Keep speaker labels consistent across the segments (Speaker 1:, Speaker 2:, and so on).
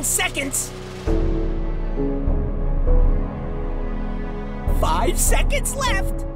Speaker 1: Ten seconds. Five seconds left.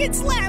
Speaker 1: Seconds left.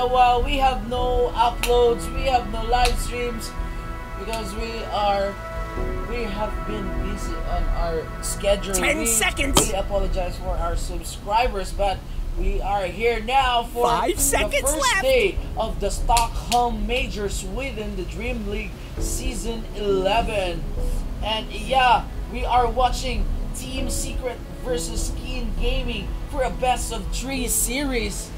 Speaker 2: A while. We have no uploads, we have no live streams because we are we have been busy on our schedule.
Speaker 1: 10
Speaker 2: we
Speaker 1: seconds.
Speaker 2: we apologize for our subscribers, but we are here now for
Speaker 1: Five
Speaker 2: the
Speaker 1: seconds
Speaker 2: first
Speaker 1: left.
Speaker 2: day of the Stockholm Majors within the Dream League Season 11. And yeah, we are watching Team Secret versus Keen Gaming for a best of three series.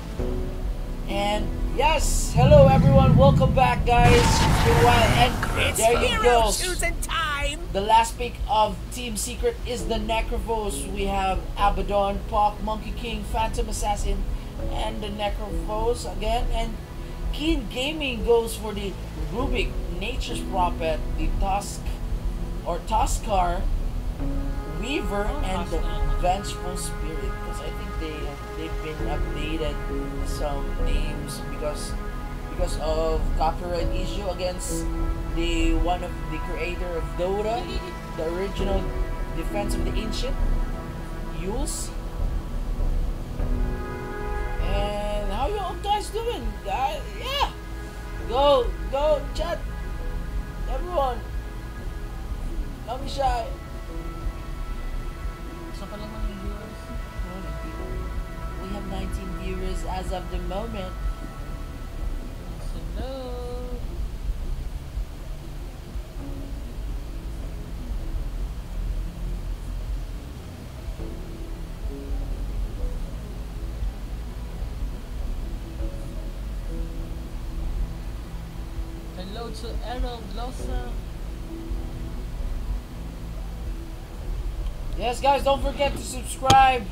Speaker 2: And yes, hello everyone, welcome back guys. It's been a and there you go. The last pick of Team Secret is the Necrophos. We have Abaddon, Puck, Monkey King, Phantom Assassin, and the Necrophos again. And Keen Gaming goes for the Rubik, Nature's Prophet, the Tusk or Tuskar, Weaver, and the Vengeful Spirit. Because I think they have, they've been updated some names because because of copyright issue against the one of the creator of Dota, the original Defense of the Ancient, Eul's. And how you guys doing? Yeah. Go, go, chat. Everyone. Don't be shy. 19 viewers as of the moment. Hello.
Speaker 3: Hello to Errol Blossom.
Speaker 2: Yes, guys, don't forget to subscribe.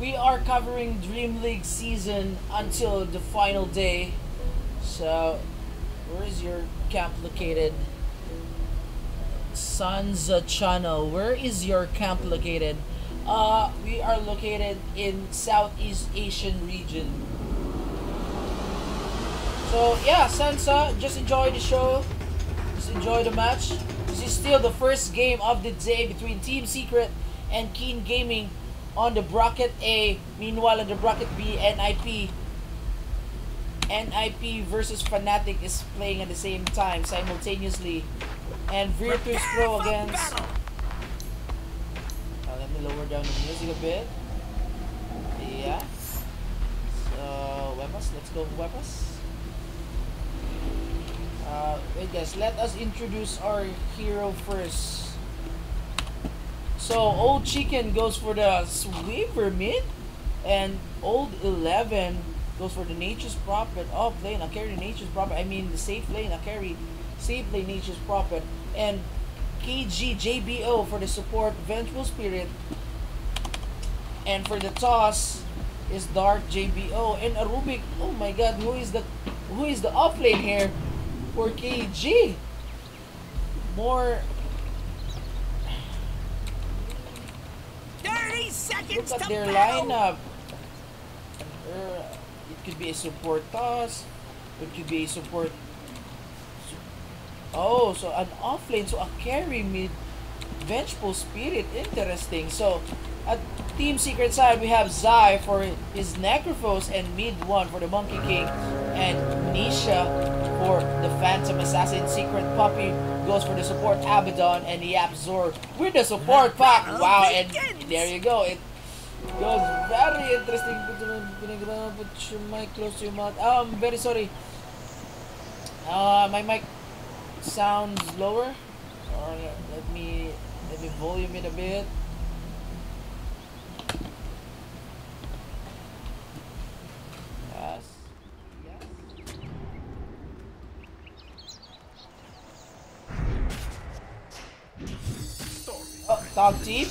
Speaker 2: We are covering Dream League season until the final day. So, where is your camp located? Sansa Channel. Where is your camp located? Uh, we are located in Southeast Asian region. So yeah, Sansa, just enjoy the show. Just enjoy the match. This is still the first game of the day between Team Secret and Keen Gaming on the bracket A. Meanwhile, on the bracket B, NIP. NIP versus Fnatic is playing at the same time, simultaneously. And Virtus Pro against. Uh, let me lower down the music a bit. Yeah. So. Let's go weapons. Uh, wait guys, let us introduce our hero first. So, Old Chicken goes for the Sweeper mid. And Old 11 goes for the Nature's Prophet. Oh, lane, I carry the Nature's Prophet. I mean, the safe lane, I carry safe lane Nature's Prophet. And KG JBO for the support Vengeful Spirit. And for the toss is Dark JBO and a Rubik. Oh my god, who is the who is the offlane here for KG? More
Speaker 1: 30 seconds
Speaker 2: look at
Speaker 1: to
Speaker 2: their
Speaker 1: battle.
Speaker 2: lineup. Uh, it could be a support toss. It could be a support. Oh, so an offlane, so a carry mid. Vengeful Spirit. Interesting. So, at Team Secret side, we have Zai for his Necrophos and mid one for the Monkey King. And Nisha for the Phantom Assassin. Secret Puppey goes for the support Abaddon and the YapzOr with the support pack. Wow, and there you go. It goes very interesting. Put your mic close to your mouth. I'm very sorry. Uh, my mic sounds lower. Let me let me volume it a bit. Yes. Oh, dog team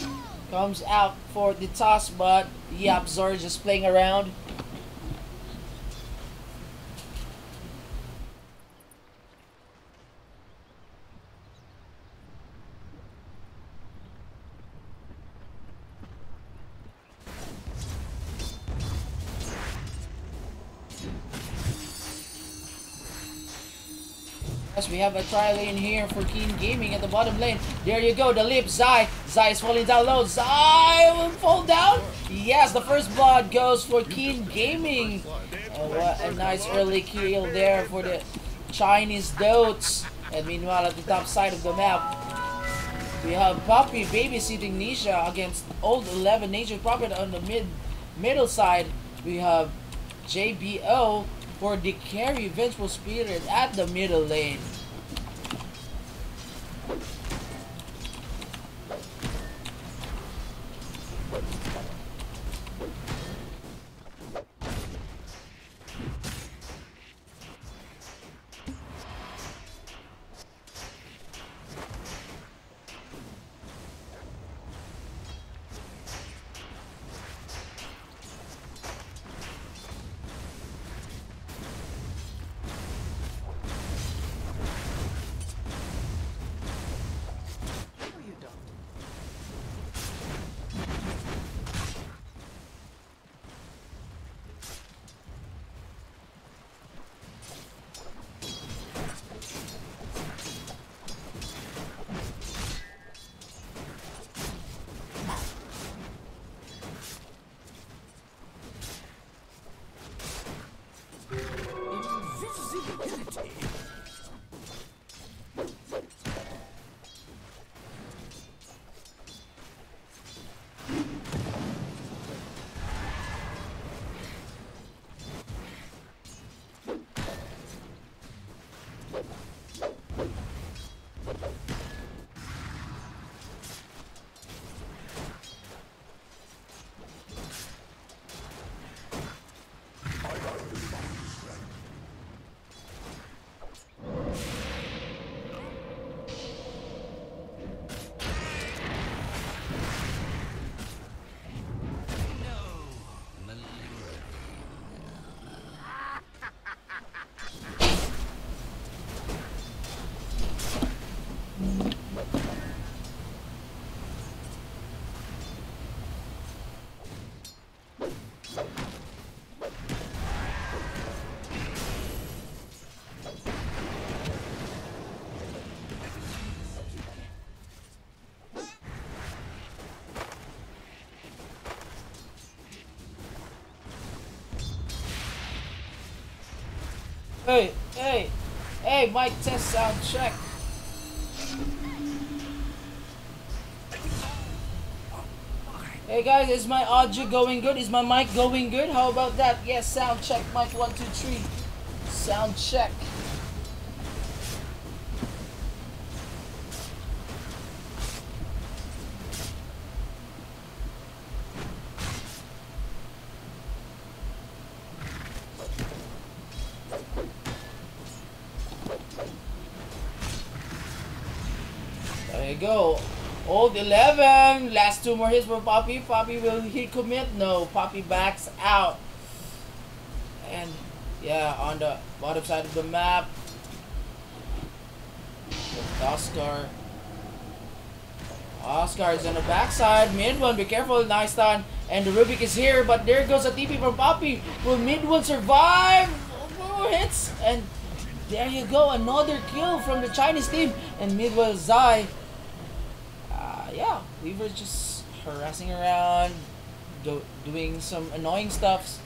Speaker 2: comes out for the toss, but the YapzOr just playing around. Have a try lane here for Keen Gaming at the bottom lane. There you go, the lip, Zai. Zai is falling down low. Zai will fall down. Yes, the first blood goes for Keen Gaming. Oh, what a nice early kill there for the Chinese Dotes. And meanwhile, at the top side of the map, we have Puppey babysitting Nisha against Old 11 Nature Prophet on the mid middle side. We have JBO for the carry Vengeful Spirit at the middle lane. Hey, hey, hey, mic test sound check. Hey guys, is my audio going good? Is my mic going good? How about that? Yes, sound check, mic one, two, three. Sound check. There you go. Old 11. Two more hits for Puppey. Puppey, will he commit? No. Puppey backs out. And yeah, on the bottom side of the map. Oscar. Oscar is on the backside. Mid one, be careful. Nice time. And the Rubik is here, but there goes a TP from Puppey. Will mid one survive? More hits. And there you go. Another kill from the Chinese team. And mid was Zai. Uh, yeah, Weaver's just harassing around, do, doing some annoying stuffs.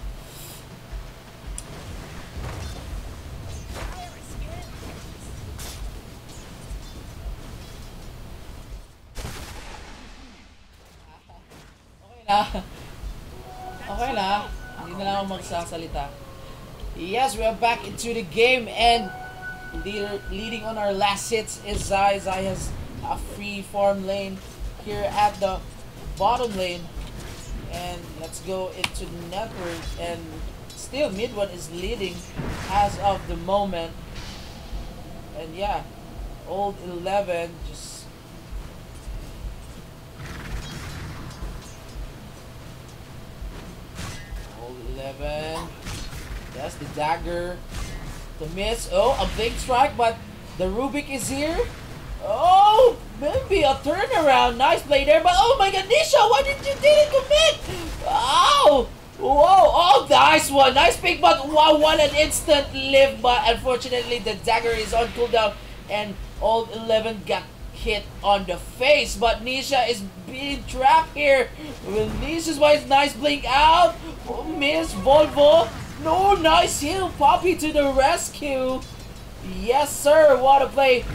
Speaker 2: Okay na. Okay na. Hindi na lang ako magsasalita. Yes, we are back into the game and leading on our last hits is Zai. Zai has a free form lane here at the bottom lane. And let's go into net worth and still mid one is leading as of the moment. And yeah, old 11 just old 11 that's the dagger. The miss. Oh, a big strike, but the Rubik is here. Oh, maybe a turnaround. Nice play there, but oh my god, Nisha, why did you didn't commit? Oh, whoa, oh, nice one. Nice pick, but wow, what an instant live. But unfortunately, the dagger is on cooldown, and old 11 got hit on the face. But Nisha is being trapped here. Well, Nisha's wise, nice blink out. Oh, miss, Volvo. No, nice heal. Puppey to the rescue. Yes, sir. What a play.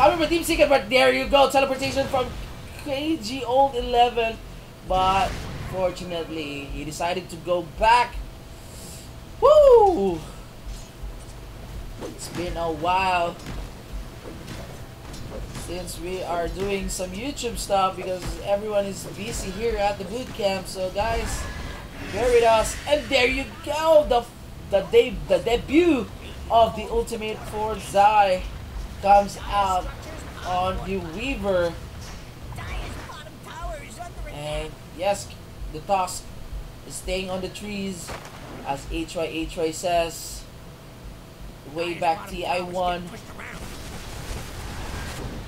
Speaker 2: Coming for Team Secret, but there you go. Teleportation from KG Old 11. But fortunately, he decided to go back. Woo! It's been a while since we are doing some YouTube stuff because everyone is busy here at the boot camp. So guys, bear with us. And there you go, the the de- the debut of the Ultimate for Zai comes out on the Weaver. And yes, the toss is staying on the trees, as HY HY says. Way back TI1.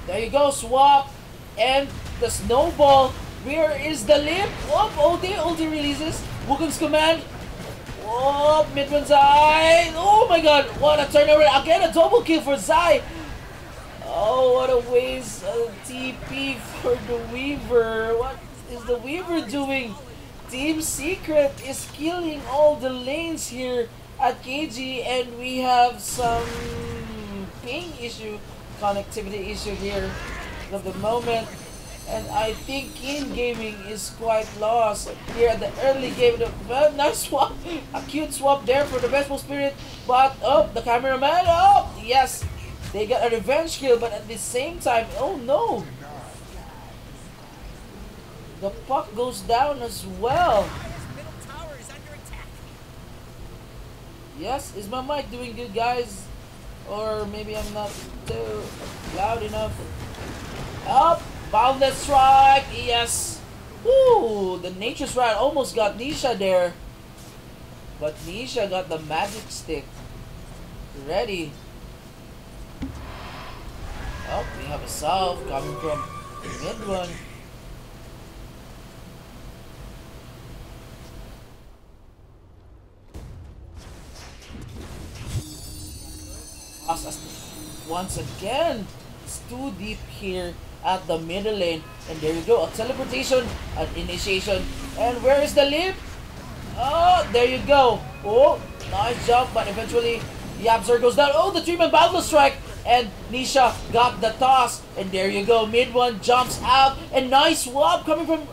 Speaker 2: There you go, swap. And the snowball. Where is the limp? Oh, OD, OD releases. Wukong's command. Oh, mid one Zai. Oh my god, what a turnaround. Again, a double kill for Zai. Oh, what a waste of TP for the Weaver. What is the Weaver doing? Team Secret is killing all the lanes here at KG and we have some ping issue, connectivity issue here at the moment. And I think Keen Gaming is quite lost here at the early game. The, well, nice swap, a cute swap there for the Vengeful Spirit. But, oh, the cameraman, oh, yes, they got a revenge kill. But at the same time, oh no, the puck goes down as well. Yes, is my mic doing good, guys? Or maybe I'm not too loud enough. Up, boundless strike. Yes. Woo! The Nature's strike almost got Nisha there, but Nisha got the magic stick ready. Oh, we have a salve coming from mid one. us as once again it's too deep here at the middle lane. And there you go a teleportation an initiation. And where is the leap? Oh there you go. Oh nice jump but eventually the YapzOr goes down. Oh the three-man battle strike and Nisha got the toss. And there you go. Mid one jumps out. And nice swap coming from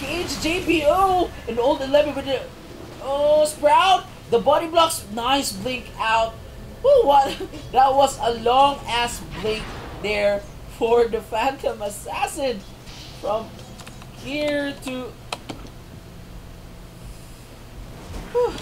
Speaker 2: KG JBO and old 11 with the oh Sprout. The body blocks. Nice blink out. Woo, what? That was a long ass blink there for the Phantom Assassin. From here to... Whew.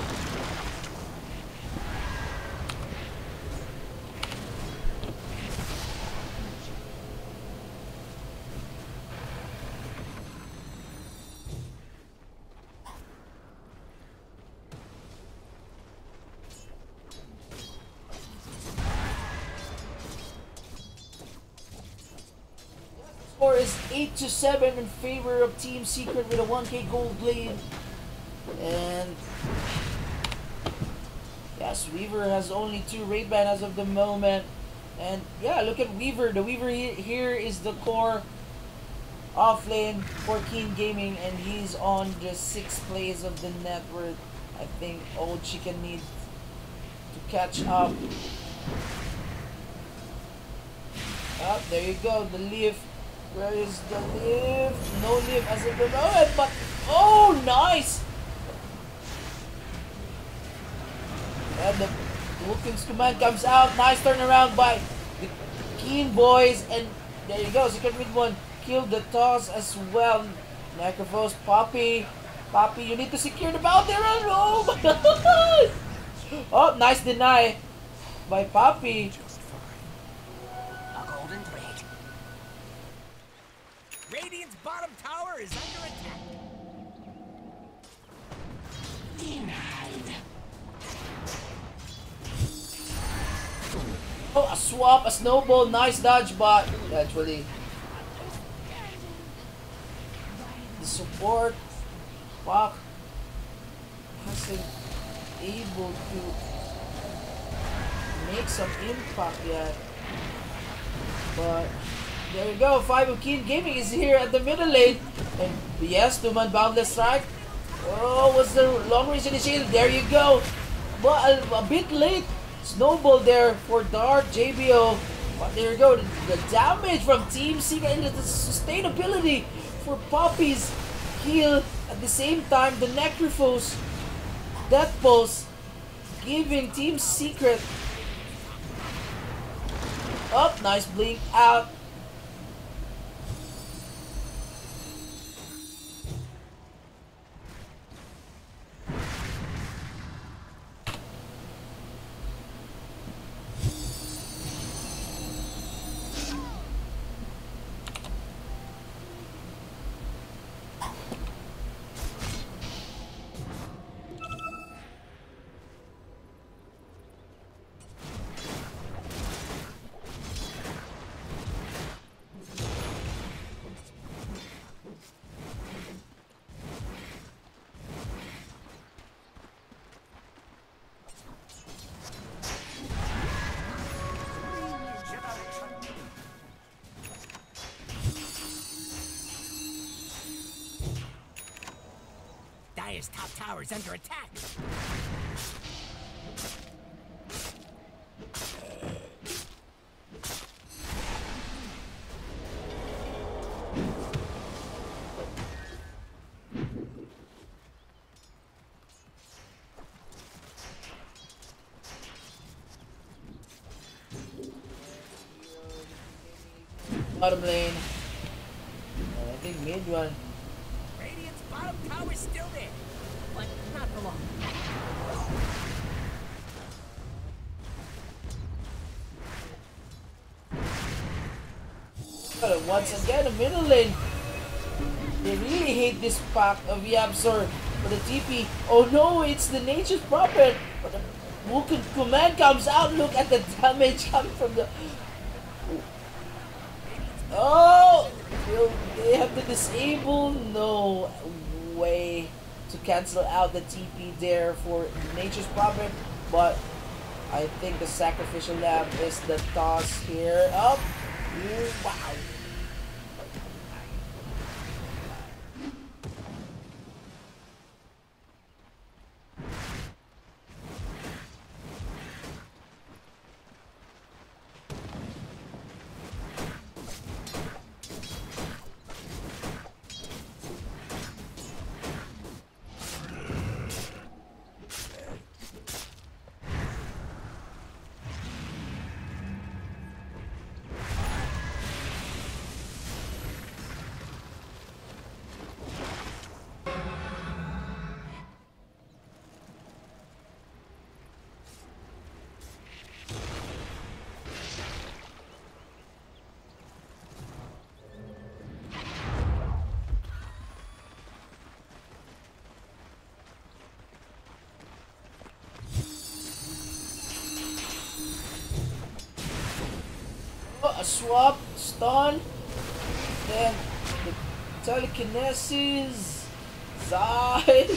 Speaker 2: Score is 8 to 7 in favor of Team Secret with a 1k gold lead. And yes, Weaver has only two raid ban as of the moment. And yeah, look at Weaver. The Weaver he here is the core off lane for Keen Gaming and he's on the sixth place of the net worth. I think Old Chicken needs to catch up. Up, there you go, the leaf. Where is the leaf? No leaf as the moment, but oh nice! And the Wukong's command comes out. Nice turnaround by the Keen boys. And there you go. Secret mid one killed the toss as well. Necrophos, Puppey. Puppey, you need to secure the boundary. Oh my god! Oh, nice deny by
Speaker 1: Puppey.
Speaker 2: Oh, a snowball, nice dodge, but eventually the support Puck hasn't able to make some impact yet. But there you go, 5 of Keen Gaming is here at the middle lane. And yes, two-man boundless strike. Oh, what's the long range initiative? There you go. But a, a bit late. Snowball there for Dark JBO. But there you go. The, damage from Team Secret and the sustainability for Puppey's heal. At the same time, the Necrophos Death Pulse giving Team Secret up. nice blink out.
Speaker 1: Dire's top tower is under attack.
Speaker 2: Bottom lane. Middle lane. They really hate this pack of YapzOr for the TP. Oh no, it's the Nature's Prophet. But the Wukong command comes out. Look at the damage coming from the. Oh! They have to disable? No way to cancel out the TP there for Nature's Prophet. But I think the Sacrificial Lamb is the toss here. Up! Ooh, wow! swap, stun, then the telekinesis, Zai.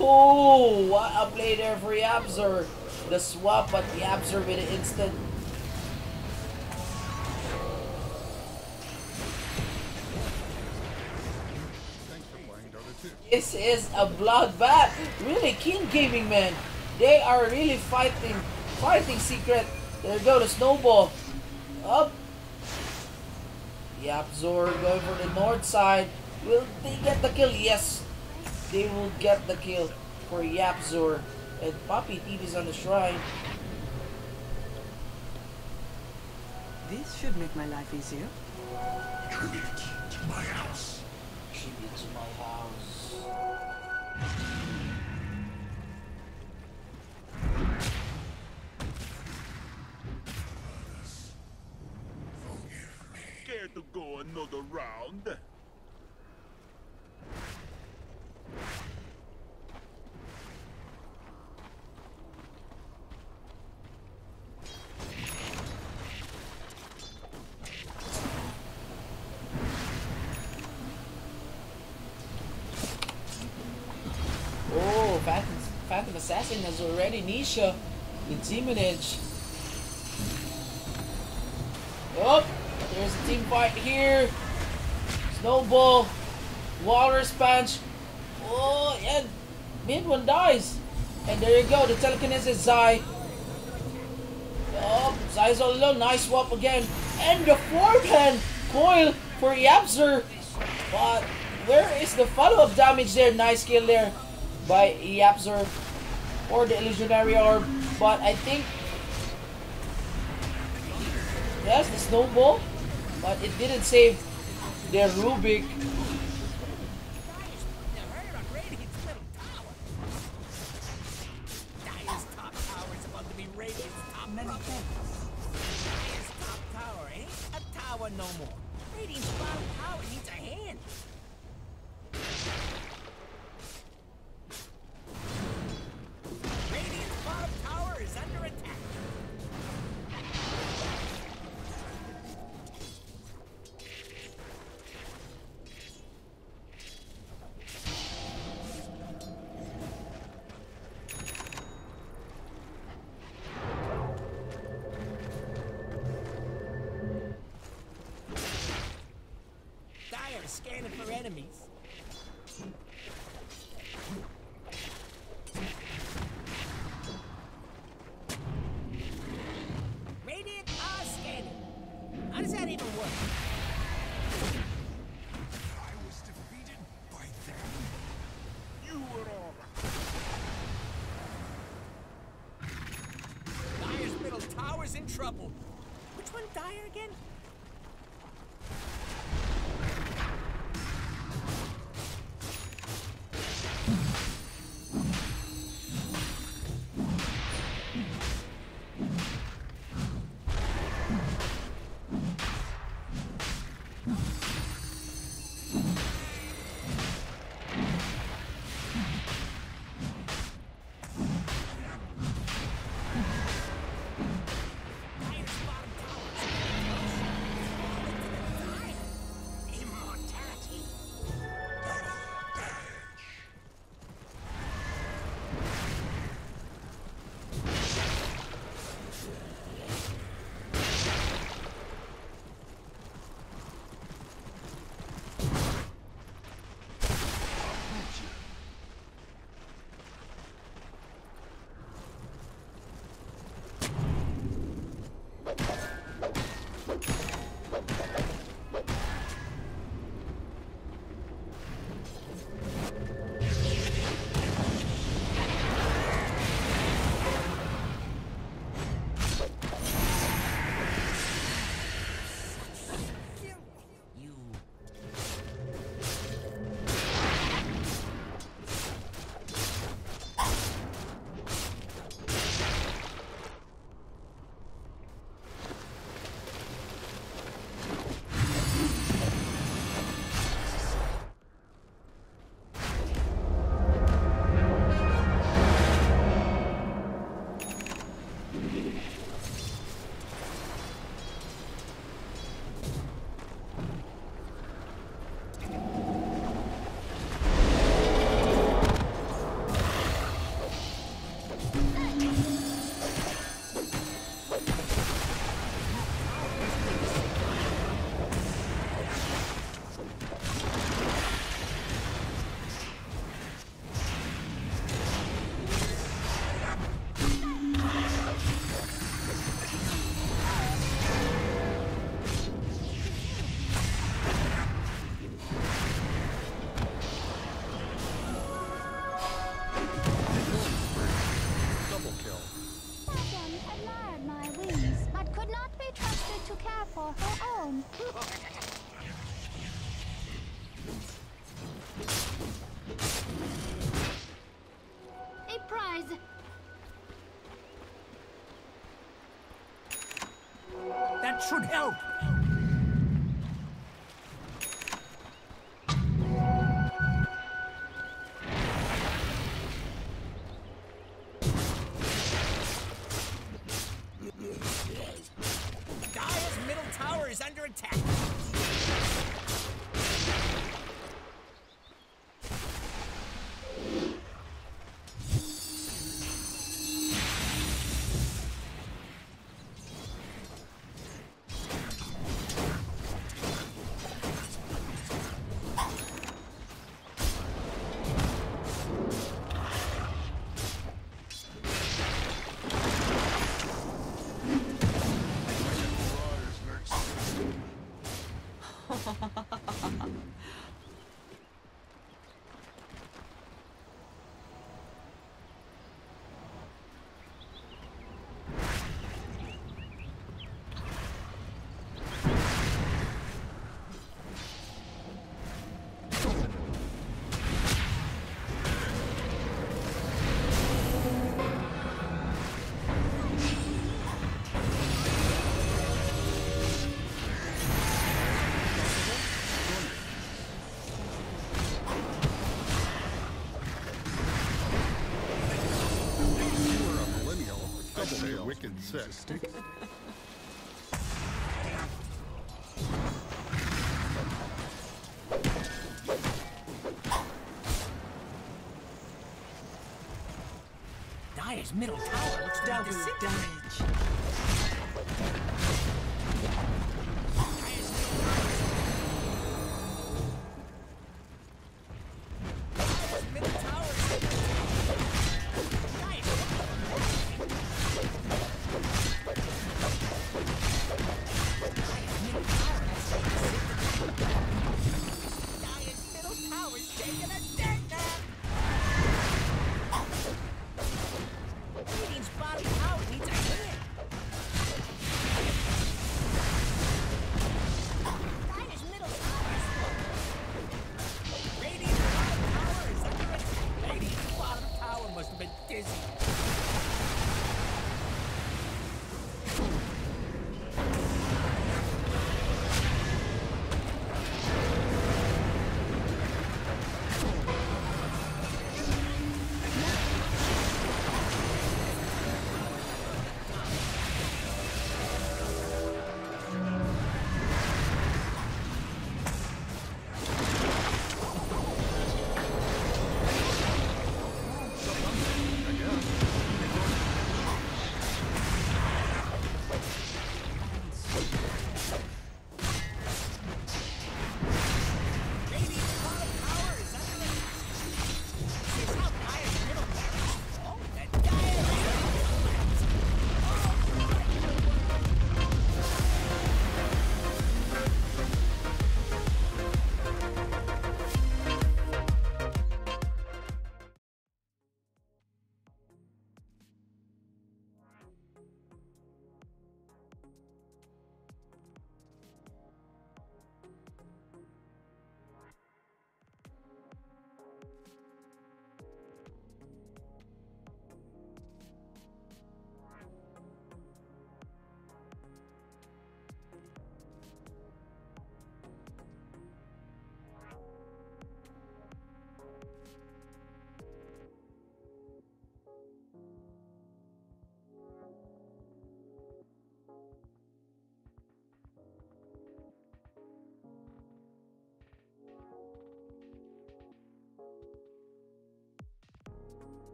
Speaker 2: oh, what a play there for YapzOr. The swap, but the YapzOr with an instant This is a bloodbath. Really, Keen Gaming, man. They are really fighting fighting secret. There you go, the snowball. Up. Yapzor going for the north side. Will they get the kill? Yes. They will get the kill for Yapzor. And Puppey TV's on the shrine.
Speaker 4: This should make my life easier.
Speaker 5: Tribute to my house.
Speaker 2: Tribute to my house. Has already Nisha with Demon Edge. Oh, there's a team fight here. Snowball, Water Sponge. Oh, and mid one dies. And there you go, the telekinesis Zai. Oh, Zai's all alone. Nice swap again. And the forehand coil for YapzOr. But where is the follow-up damage there? Nice kill there by YapzOr or the illusionary orb. But I think yes, the snowball, but it didn't save the Rubik.
Speaker 1: Scanning for enemies. for her own. A prize! That
Speaker 5: should help!
Speaker 6: Say wicked sick.
Speaker 4: Dire's middle tower looks down to
Speaker 1: Double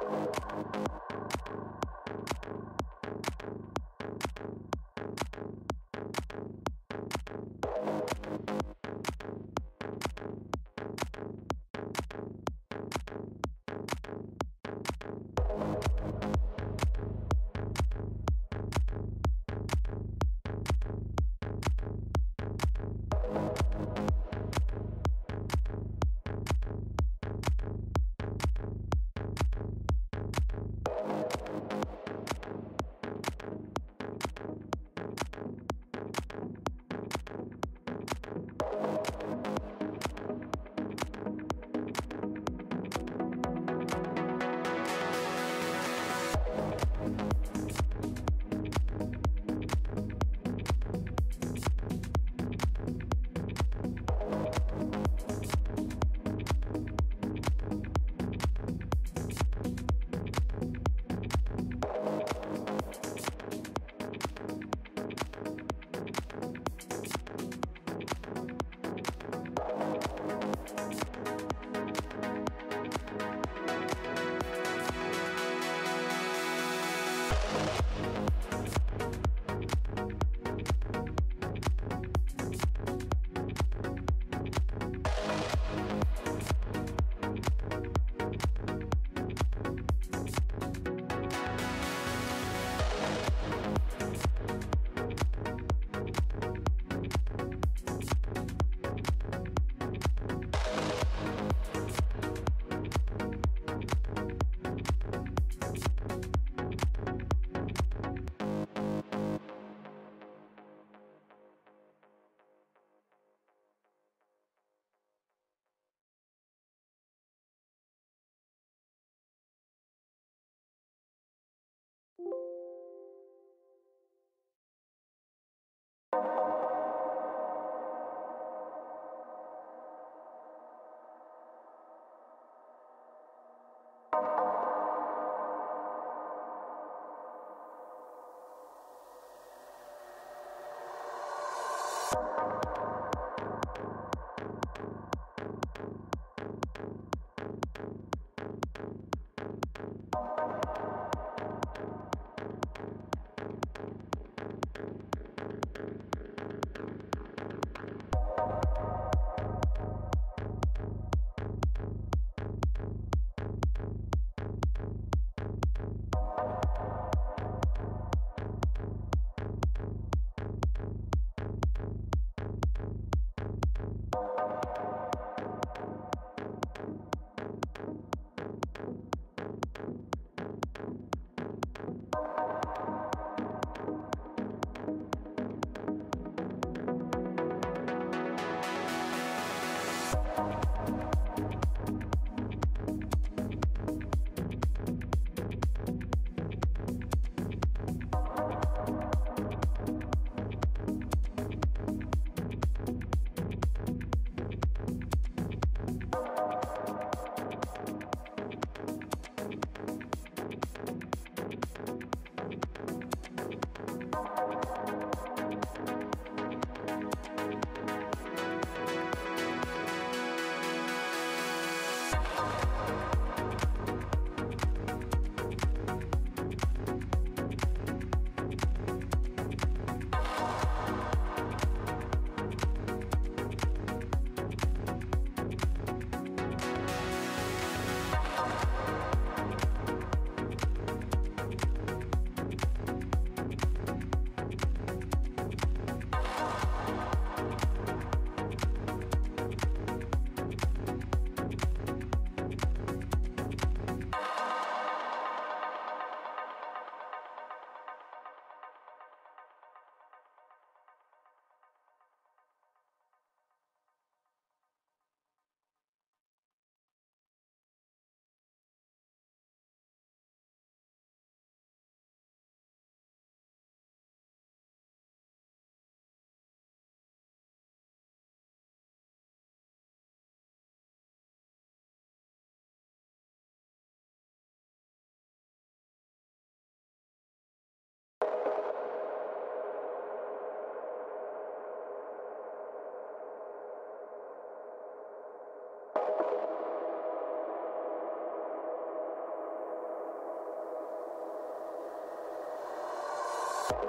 Speaker 4: Thank you.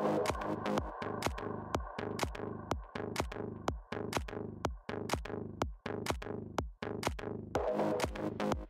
Speaker 4: Thank you.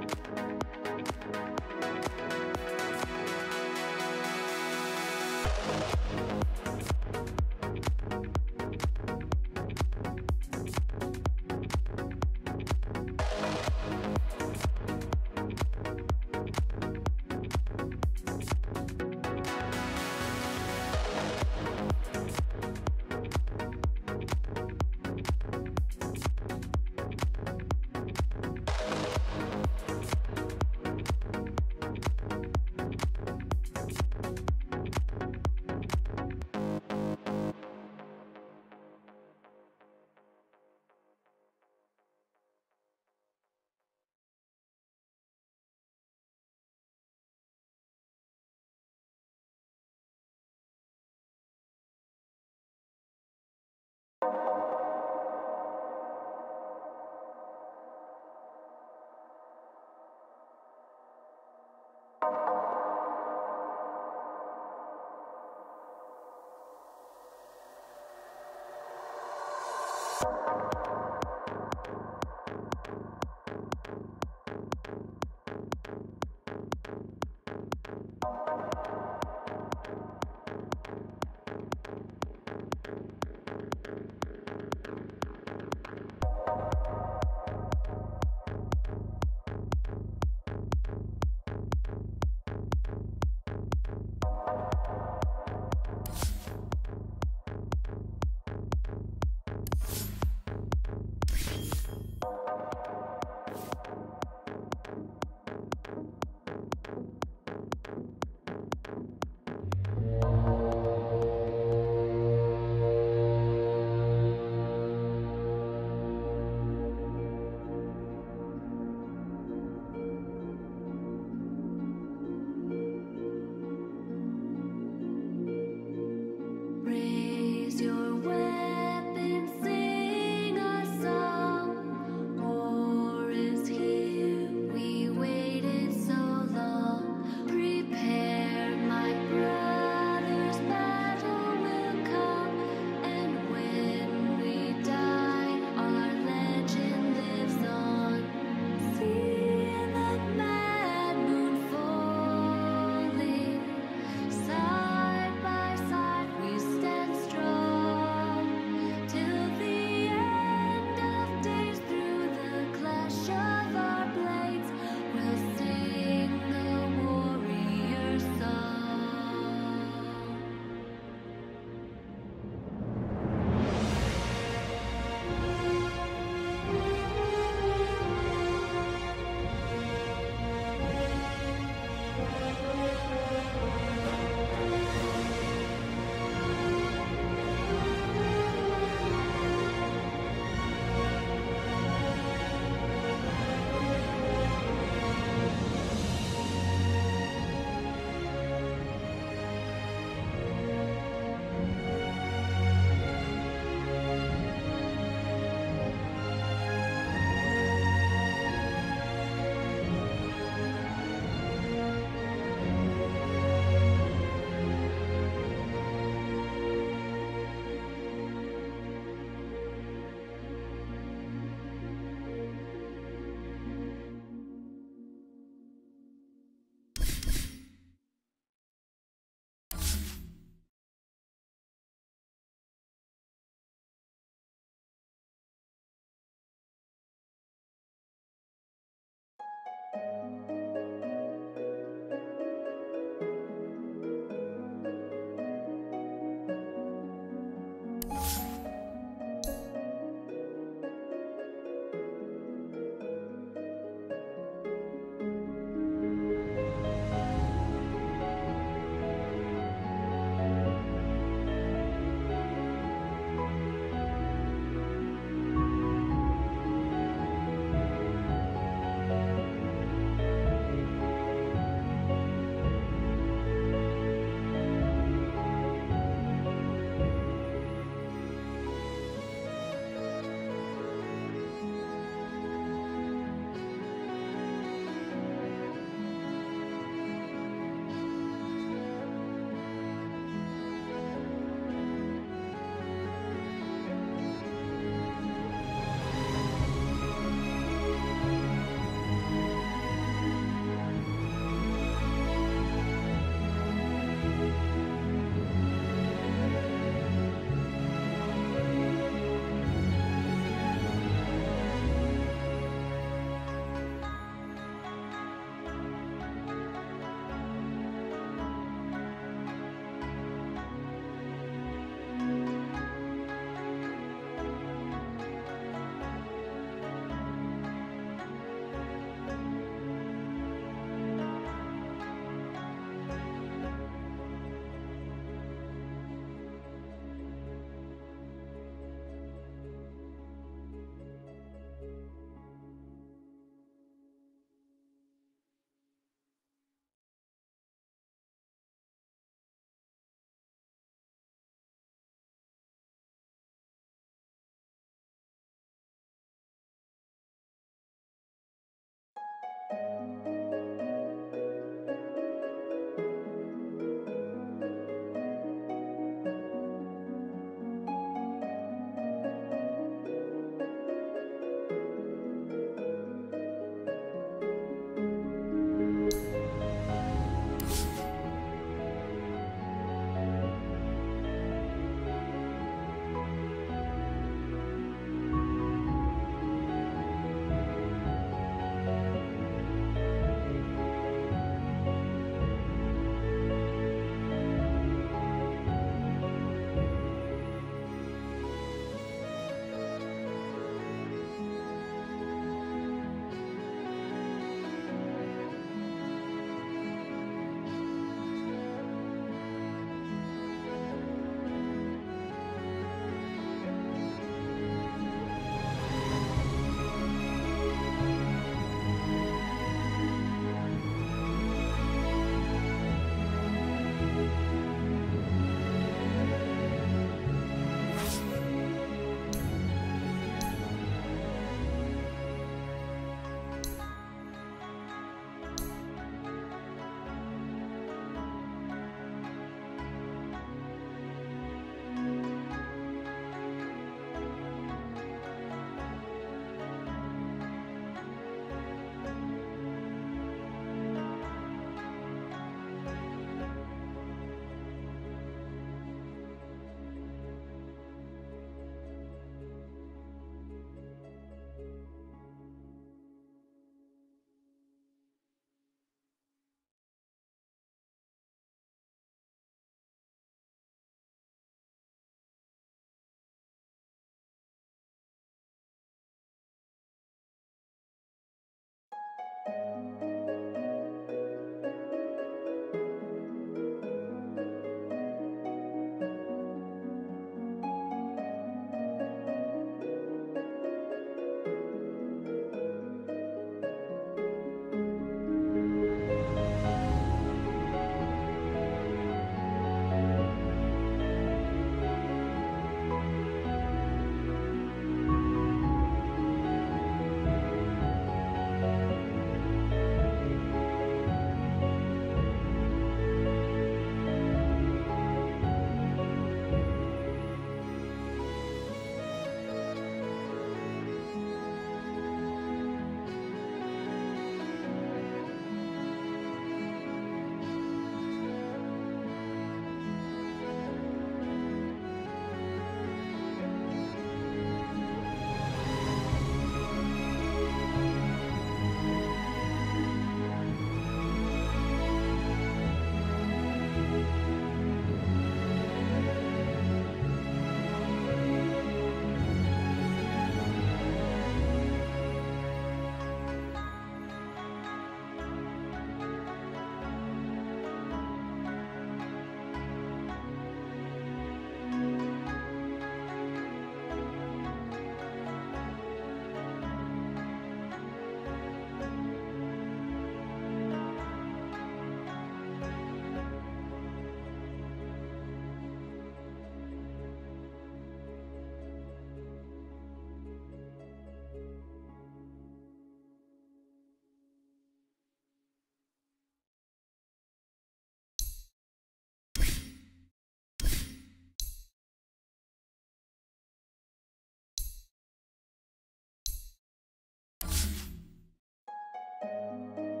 Speaker 4: Música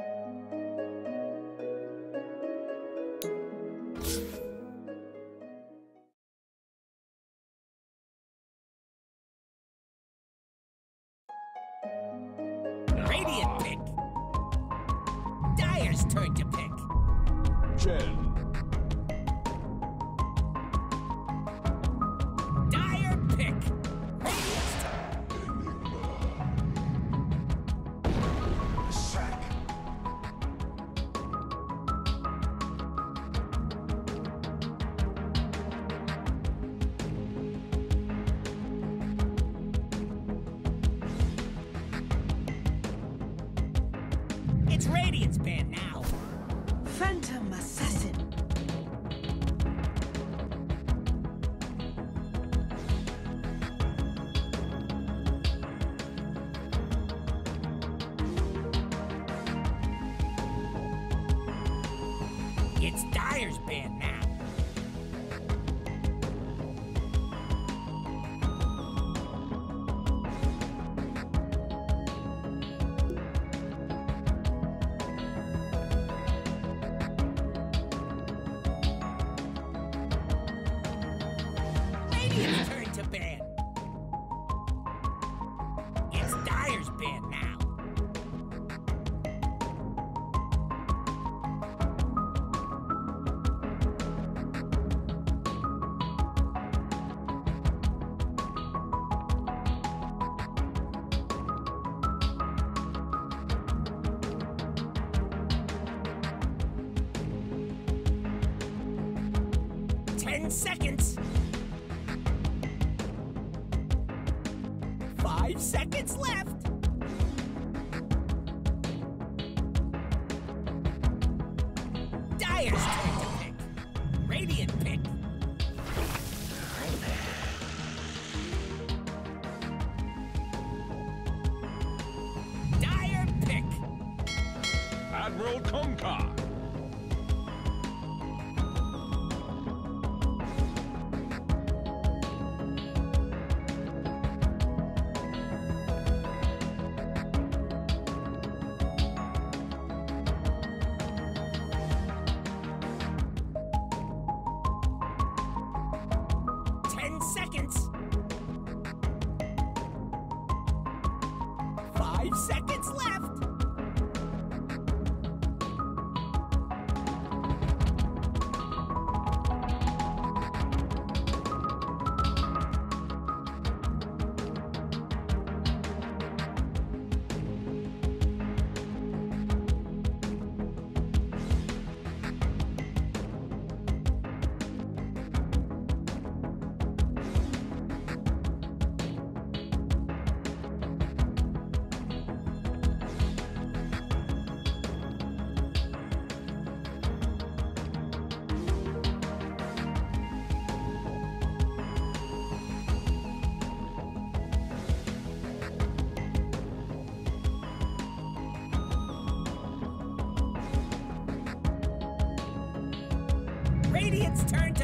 Speaker 1: Radiant Radiant's turn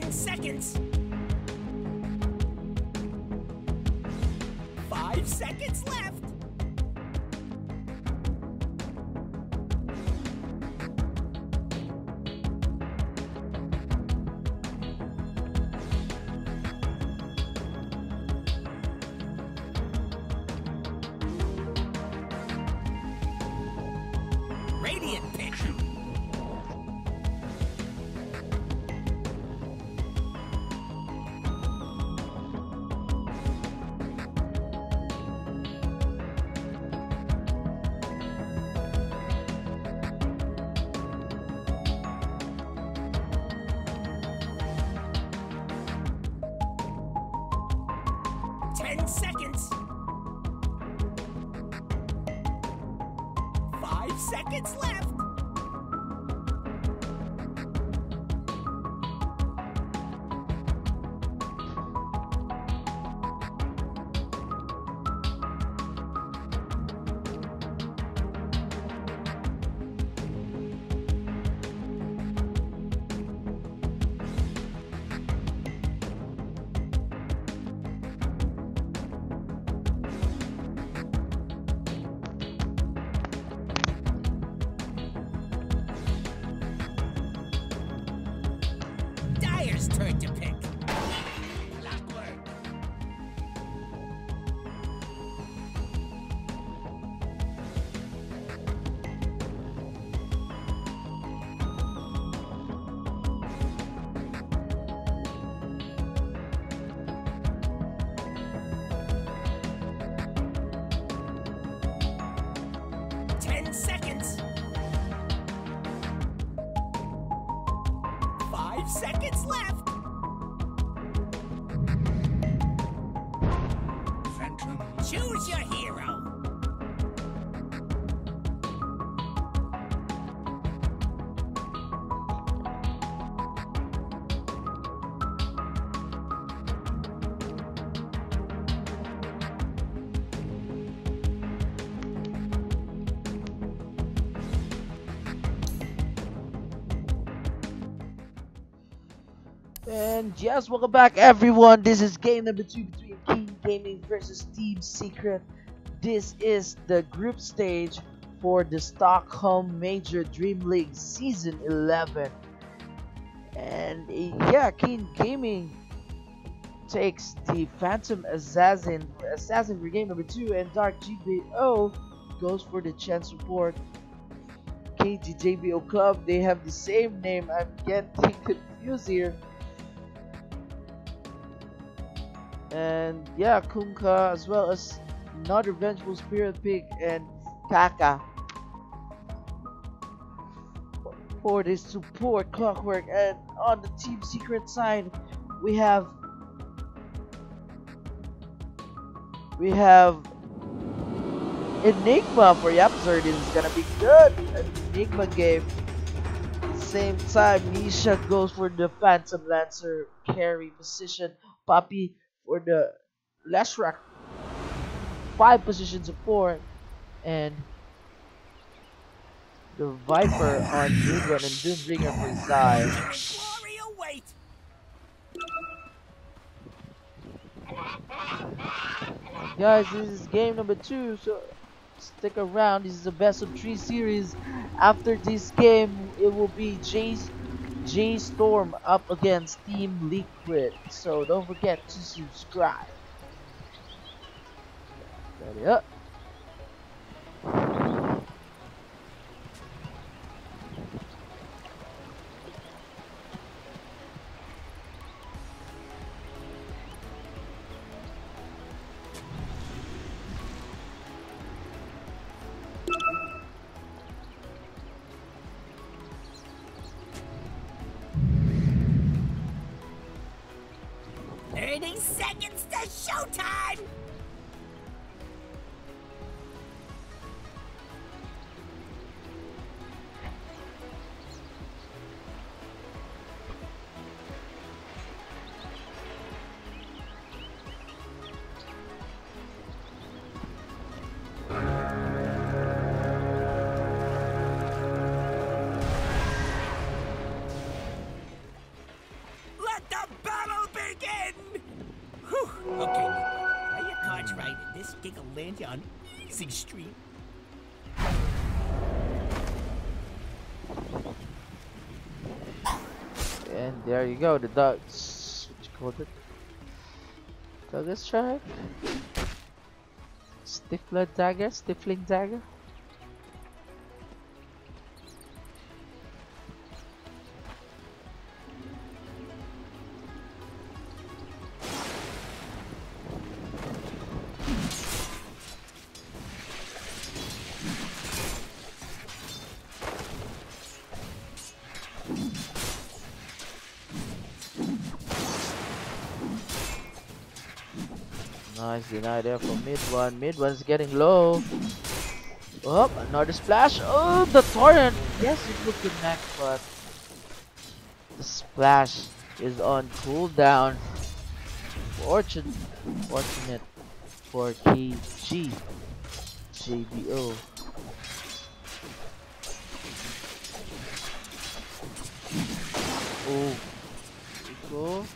Speaker 1: 10 seconds. Five seconds left.
Speaker 2: And yes, welcome back everyone. This is game number two between Keen Gaming versus Team Secret. This is the group stage for the Stockholm Major Dream League Season 11. And yeah, Keen Gaming takes the Phantom Assassin Assassin for game number two, and Dark GBO goes for the Chen Support. KGJBO Club, they have the same name. I'm getting confused here. And yeah, Kunkka as well as another Vengeful Spirit Pig and Kaka for the support clockwork and on the Team Secret side we have we have Enigma for YapzOr. This is gonna be good. Enigma game. Same time, Nisha goes for the Phantom Lancer carry position. Puppey for the Leshrac five position support and the Viper on Doomrun and Doombringer for Zai. Guys, this is game number two, so stick around. This is the best of three series. After this game, it will be Jay's J Storm up against Team Liquid. So don't forget to subscribe. Ready up.
Speaker 1: Showtime! Street.
Speaker 2: And there you go, the dogs. What you called it? Dogger strike? Stifler dagger? Stifling dagger? Nice deny there for mid one. Mid one's getting low. Oh, another splash. Oh, the torrent. Yes, it would connect, but the splash is on cooldown. Fortune, fortunate for KG. JBO. Oh, go.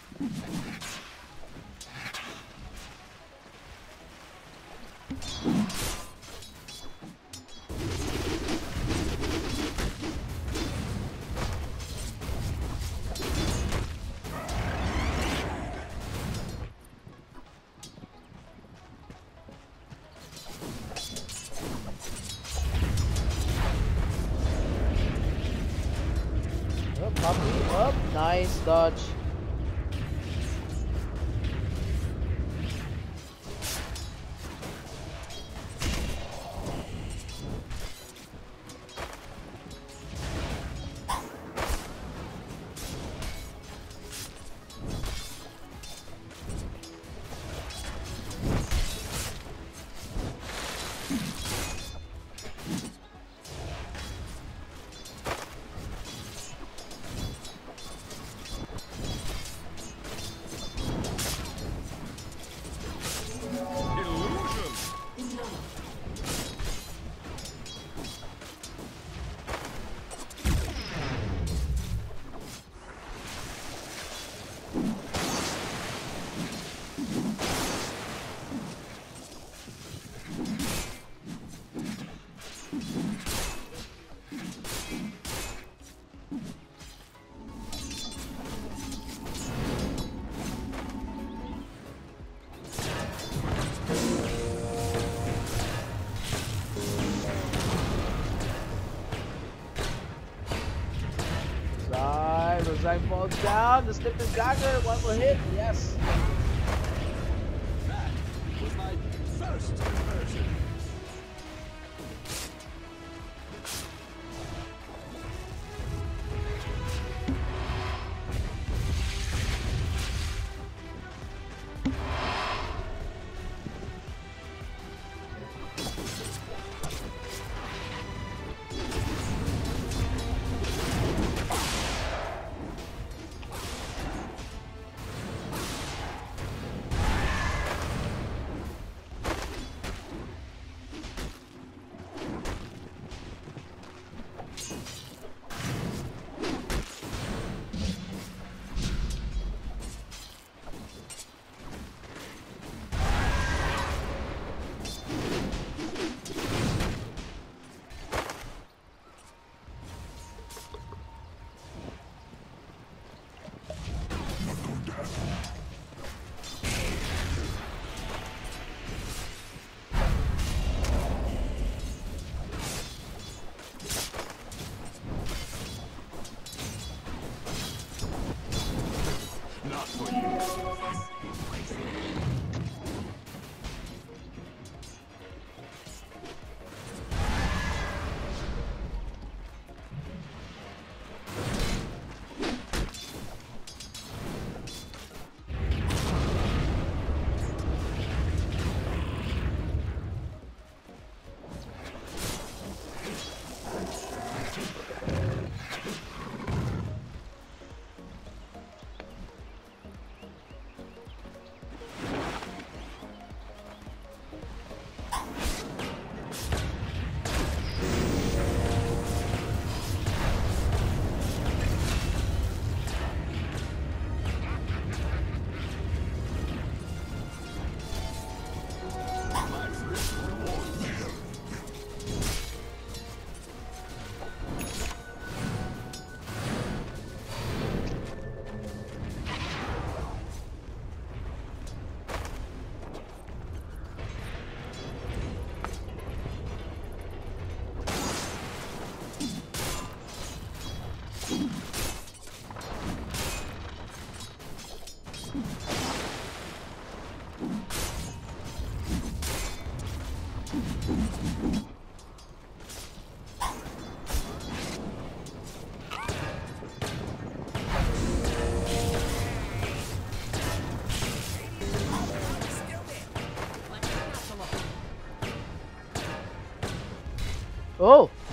Speaker 2: Falls down. The slip is dagger. One more hit.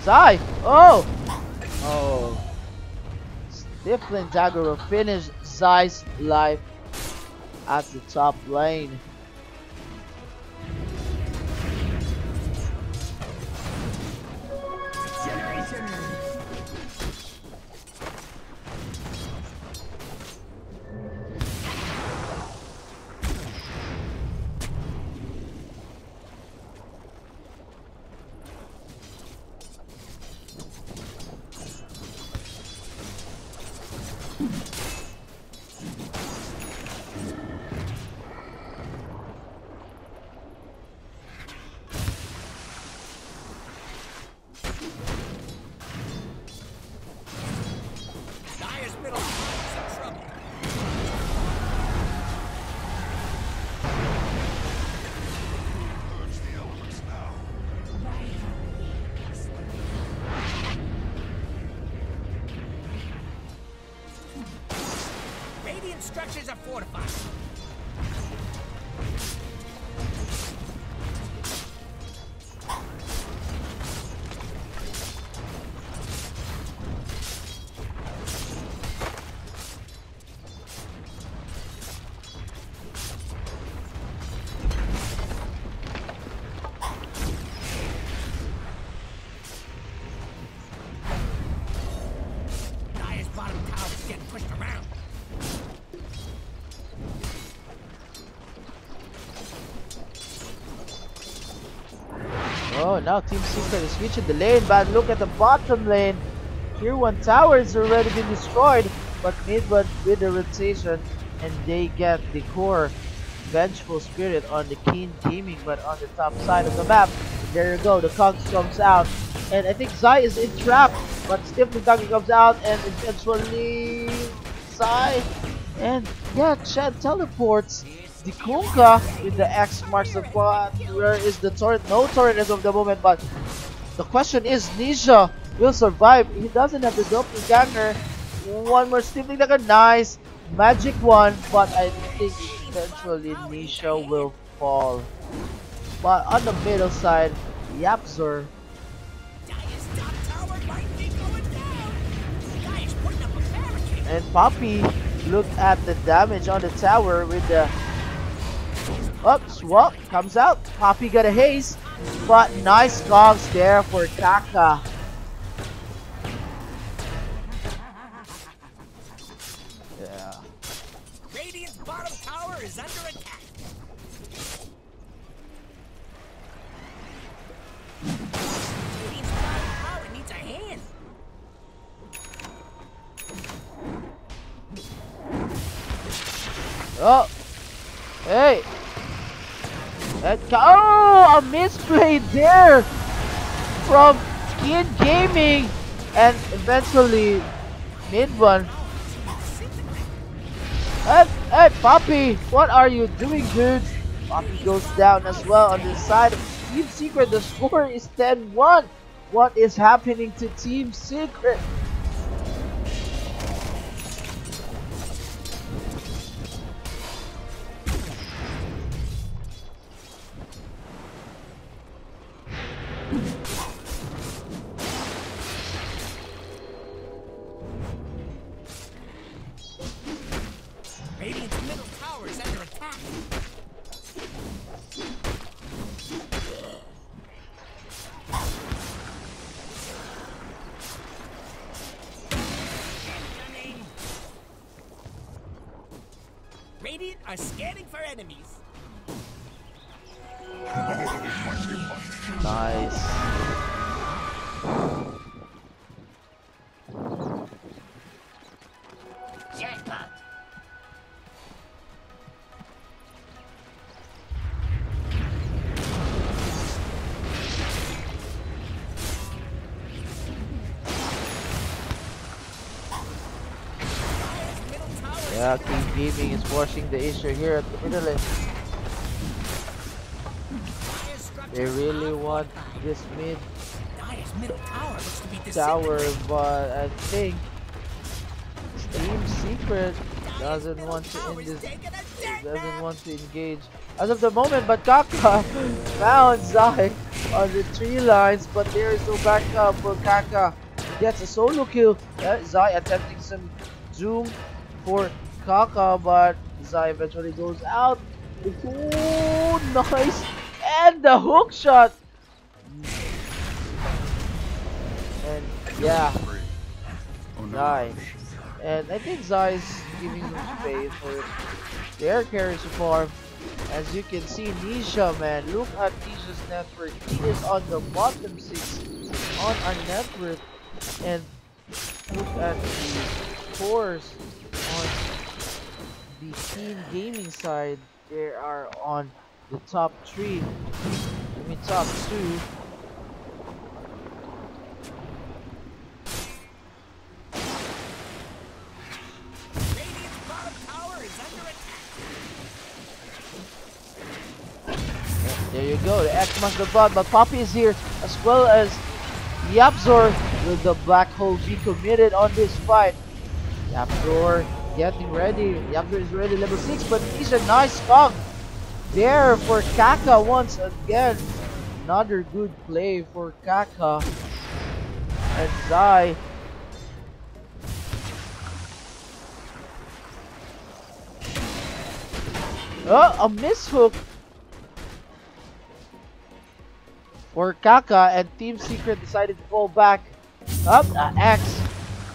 Speaker 2: Zai! Oh! Oh. Stifling Dagger will finish Zai's life at the top lane.
Speaker 5: Now
Speaker 2: Team Secret is reaching the lane, but look at the bottom lane. Tier 1 tower has already been destroyed, but mid one with the rotation, and they get the core Vengeful Spirit on the Keen Gaming, but on the top side of the map. There you go, the Kongs comes out, and I think Zai is in trap, but Stifling Dagger comes out, and eventually Zai, and yeah, Chad teleports. The Kunkka with the X marks the spot. Where is the turret? No turret as of the moment, but the question is Nisha will survive. He doesn't have the doppelganger. One more Stifling Dagger, nice. Magic one, but I think eventually Nisha will fall. But on the middle side,
Speaker 1: barricade.
Speaker 2: and Puppey look at the damage on the tower with the up swap comes out. Puppey got a haze. but nice cogs there for Kaka. Yeah.
Speaker 1: Radiant's bottom tower is under attack. Radiant's bottom tower needs a hand.
Speaker 2: Oh, hey. Oh, a misplay there from Keen Gaming, and eventually mid one. Hey, hey, Puppey, what are you doing, dude? Puppey goes down as well on the side. Of Team Secret, the score is 10-1. What is happening to Team Secret? Forcing the issue here at the lane. They really want this mid
Speaker 1: tower
Speaker 2: but I think Team Secret doesn't want to end this, doesn't want to engage as of the moment. But Kaka found Zai on the tree lines, but there is no backup for Kaka. Gets a solo kill. Uh, Zai attempting some zoom for Kaka, but Zai eventually goes out. Oh, nice! And the hook shot! And yeah. Zai. And I think Zai is giving them space for their carry far. As you can see, Nisha, man, look at Nisha's net worth. He is on the bottom six on our net worth. And look at the scores on the Team Gaming side. They are on the top three. I mean, top two. There you go, the marks the bot, but Puppey is here as well as YapzOr. Will the black hole be committed on this fight? YapzOr getting ready. YapzOr is ready, level 6, but he's a nice skunk there for Kaka once again. Another good play for Kaka. And Zai. Oh, a miss hook for Kaka and Team Secret decided to fall back. Up the X.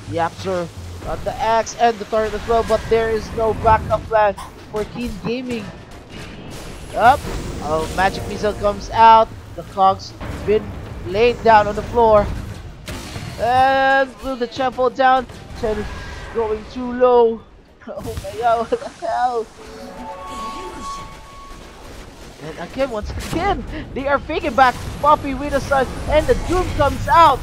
Speaker 2: YapzOr got the axe and the turret as well, but there is no backup plan for Keen Gaming. Up. Oh, Magic Missile comes out. The cogs been laid down on the floor. And will the champ fall down? Chen is going too low. Oh my god, what the hell? And again, once again, they are faking back Puppey with a sun, and the Doom comes out.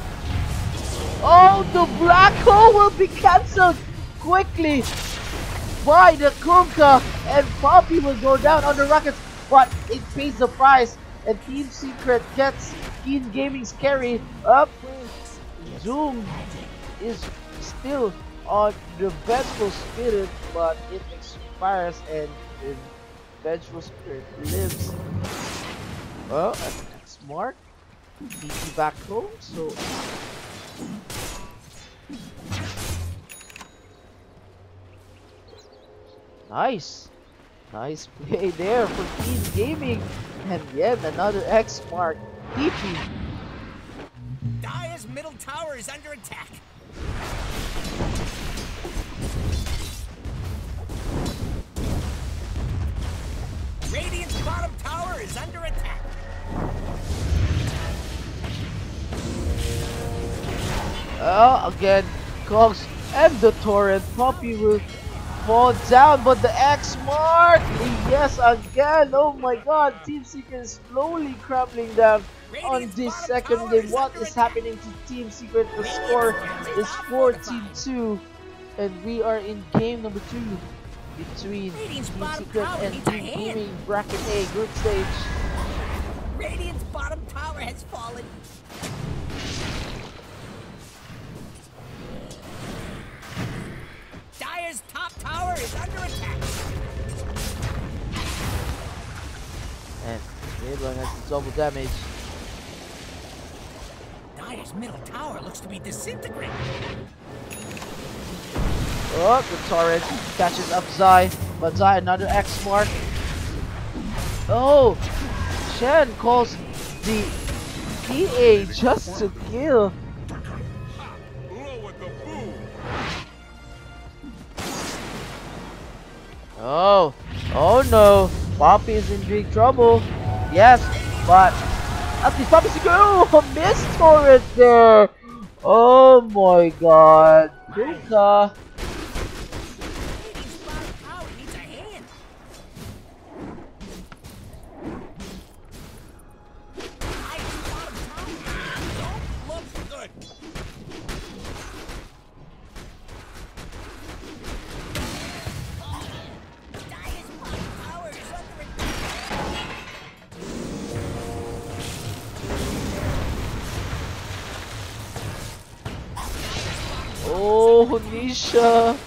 Speaker 2: Oh, the black hole will be cancelled quickly by the Kunkka, and Puppey will go down on the rockets, but it pays the price. And Team Secret gets Keen Gaming's carry up. Zoom is still on the Vengeful Spirit, but it expires and the Vengeful Spirit lives. Well, that's smart. Back home, so nice. Nice play there for Team Gaming. And yet another X mark. DP.
Speaker 1: Dire's middle tower is under attack. Radiant's bottom tower is under attack.
Speaker 2: Oh, again, Cogs and the Torrent. Puppey will fall down, but the X mark! Yes, again! Oh my god, Team Secret is slowly crumbling down on this second game. What is happening to Team Secret? The score is 14-2, and we are in game number 2 between Team Secret and Team. Gaming Bracket A group stage.
Speaker 1: Radiant's bottom tower has fallen. Dire's top tower is under attack.
Speaker 2: And Raybon has double damage.
Speaker 1: Dire's middle tower looks to be disintegrating.
Speaker 2: Oh, the turret catches up Zai, but Zai another X mark. Oh, Chen calls the PA just to kill. Oh, oh no, Puppey is in big trouble. Yes, but at least Puppey's a girl. Oh, miss turret there. Oh my God,
Speaker 1: Kunkka.
Speaker 2: Oh,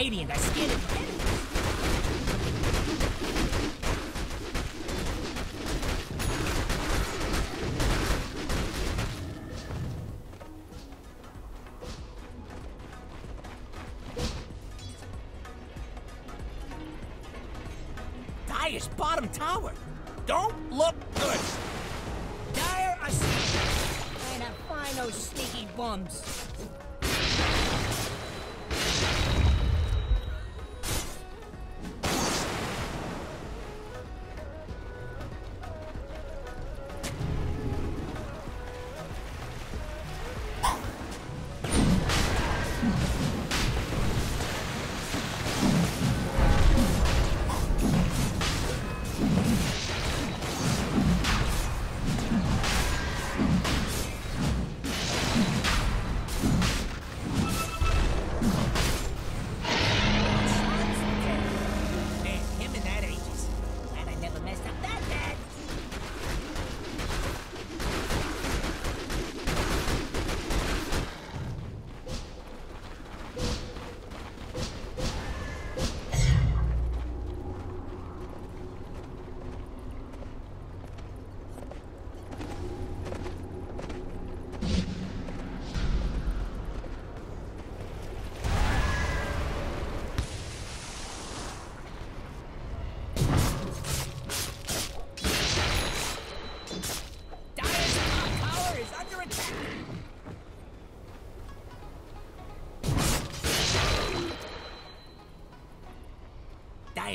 Speaker 1: Radiant are scanning. Dire's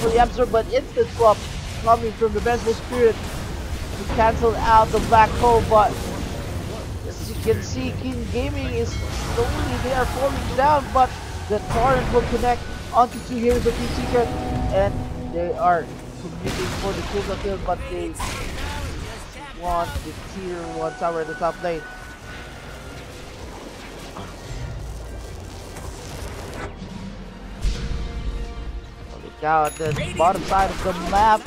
Speaker 2: For the absorb, but instant swap coming from the Vengeful Spirit to cancel out the black hole, but as you can see, Keen Gaming is slowly, they are falling down, but the torrent will connect onto two heroes of Team Secret, and they are committing for the kill the kill, but they want the tier 1 tower at the top lane. Look out the bottom side of the map.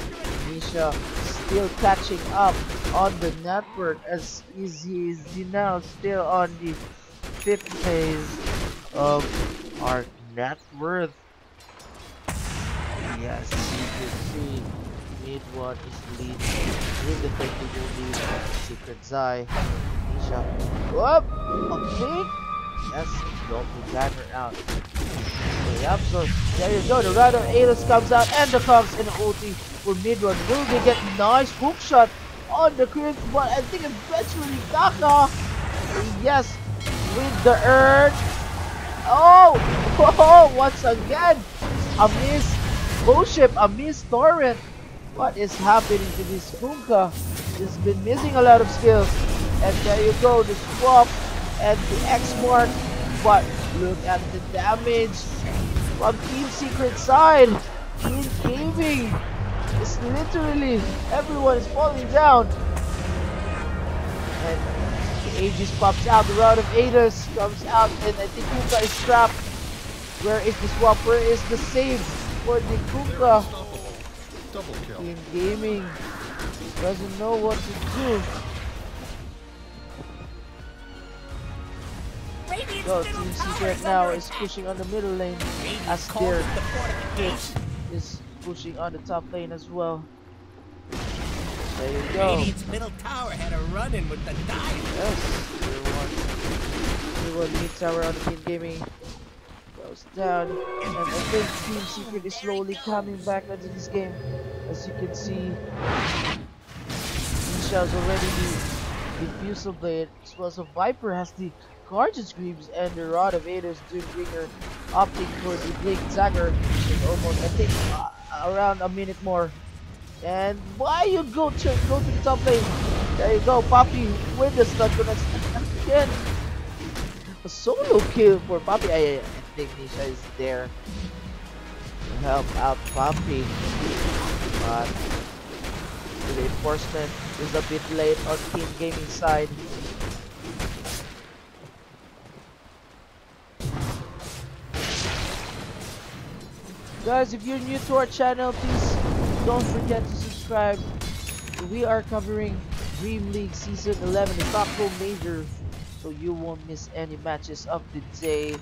Speaker 2: Nisha still catching up on the net worth as Easy is now still on the fifth phase of our net worth. Yes, you can see one is leading with the 30 goal lead. Secret Zai. Nisha. Whoop! A fake? Yes, doppelganger out. Yep, so there you go. The Rider Aeolus comes out and the Cogs in the ulti for mid one. Will they get nice hook shot on the crit? But I think eventually Kaka. Yes, with the urge. Oh! Oh! Once again, a miss bullship, a miss torrent. What is happening to this Kunkka? He's been missing a lot of skills. And there you go, the swap and the X mark. But look at the damage from Team Secret side. Team Gaming is literally everyone is falling down. And the Aegis pops out, the Rod of Atos comes out, and I think Kunkka is trapped. Where is the swap? Where is the save for the?
Speaker 6: Double.
Speaker 2: Team Gaming doesn't know what to do. So Team Secret now is pushing on the middle lane as their
Speaker 1: it the fortification.
Speaker 2: is pushing on the top lane as well. There you go.
Speaker 1: Radiant's middle tower had a run-in with the dive.
Speaker 2: Yes, tier one. Tier one mid tower on the team gaming goes down, and I think Team Secret is slowly coming back into this game. As you can see, Nisha's already the diffusal blade, as well as so Viper has the Guardian's Greaves and the Rod of Atos Doombringer opting for the Blink Dagger almost, I think, uh, around a minute more. And why you go to go to the top lane? There you go, Puppey with the stun connects again. A solo kill for Puppey. I, I think Nisha is there to help out Poppy. But the reinforcement is a bit late on Team Gaming side. Guys, if you're new to our channel, please don't forget to subscribe. We are covering Dream League Season 11, the Stockholm Major, so you won't miss any matches of the day.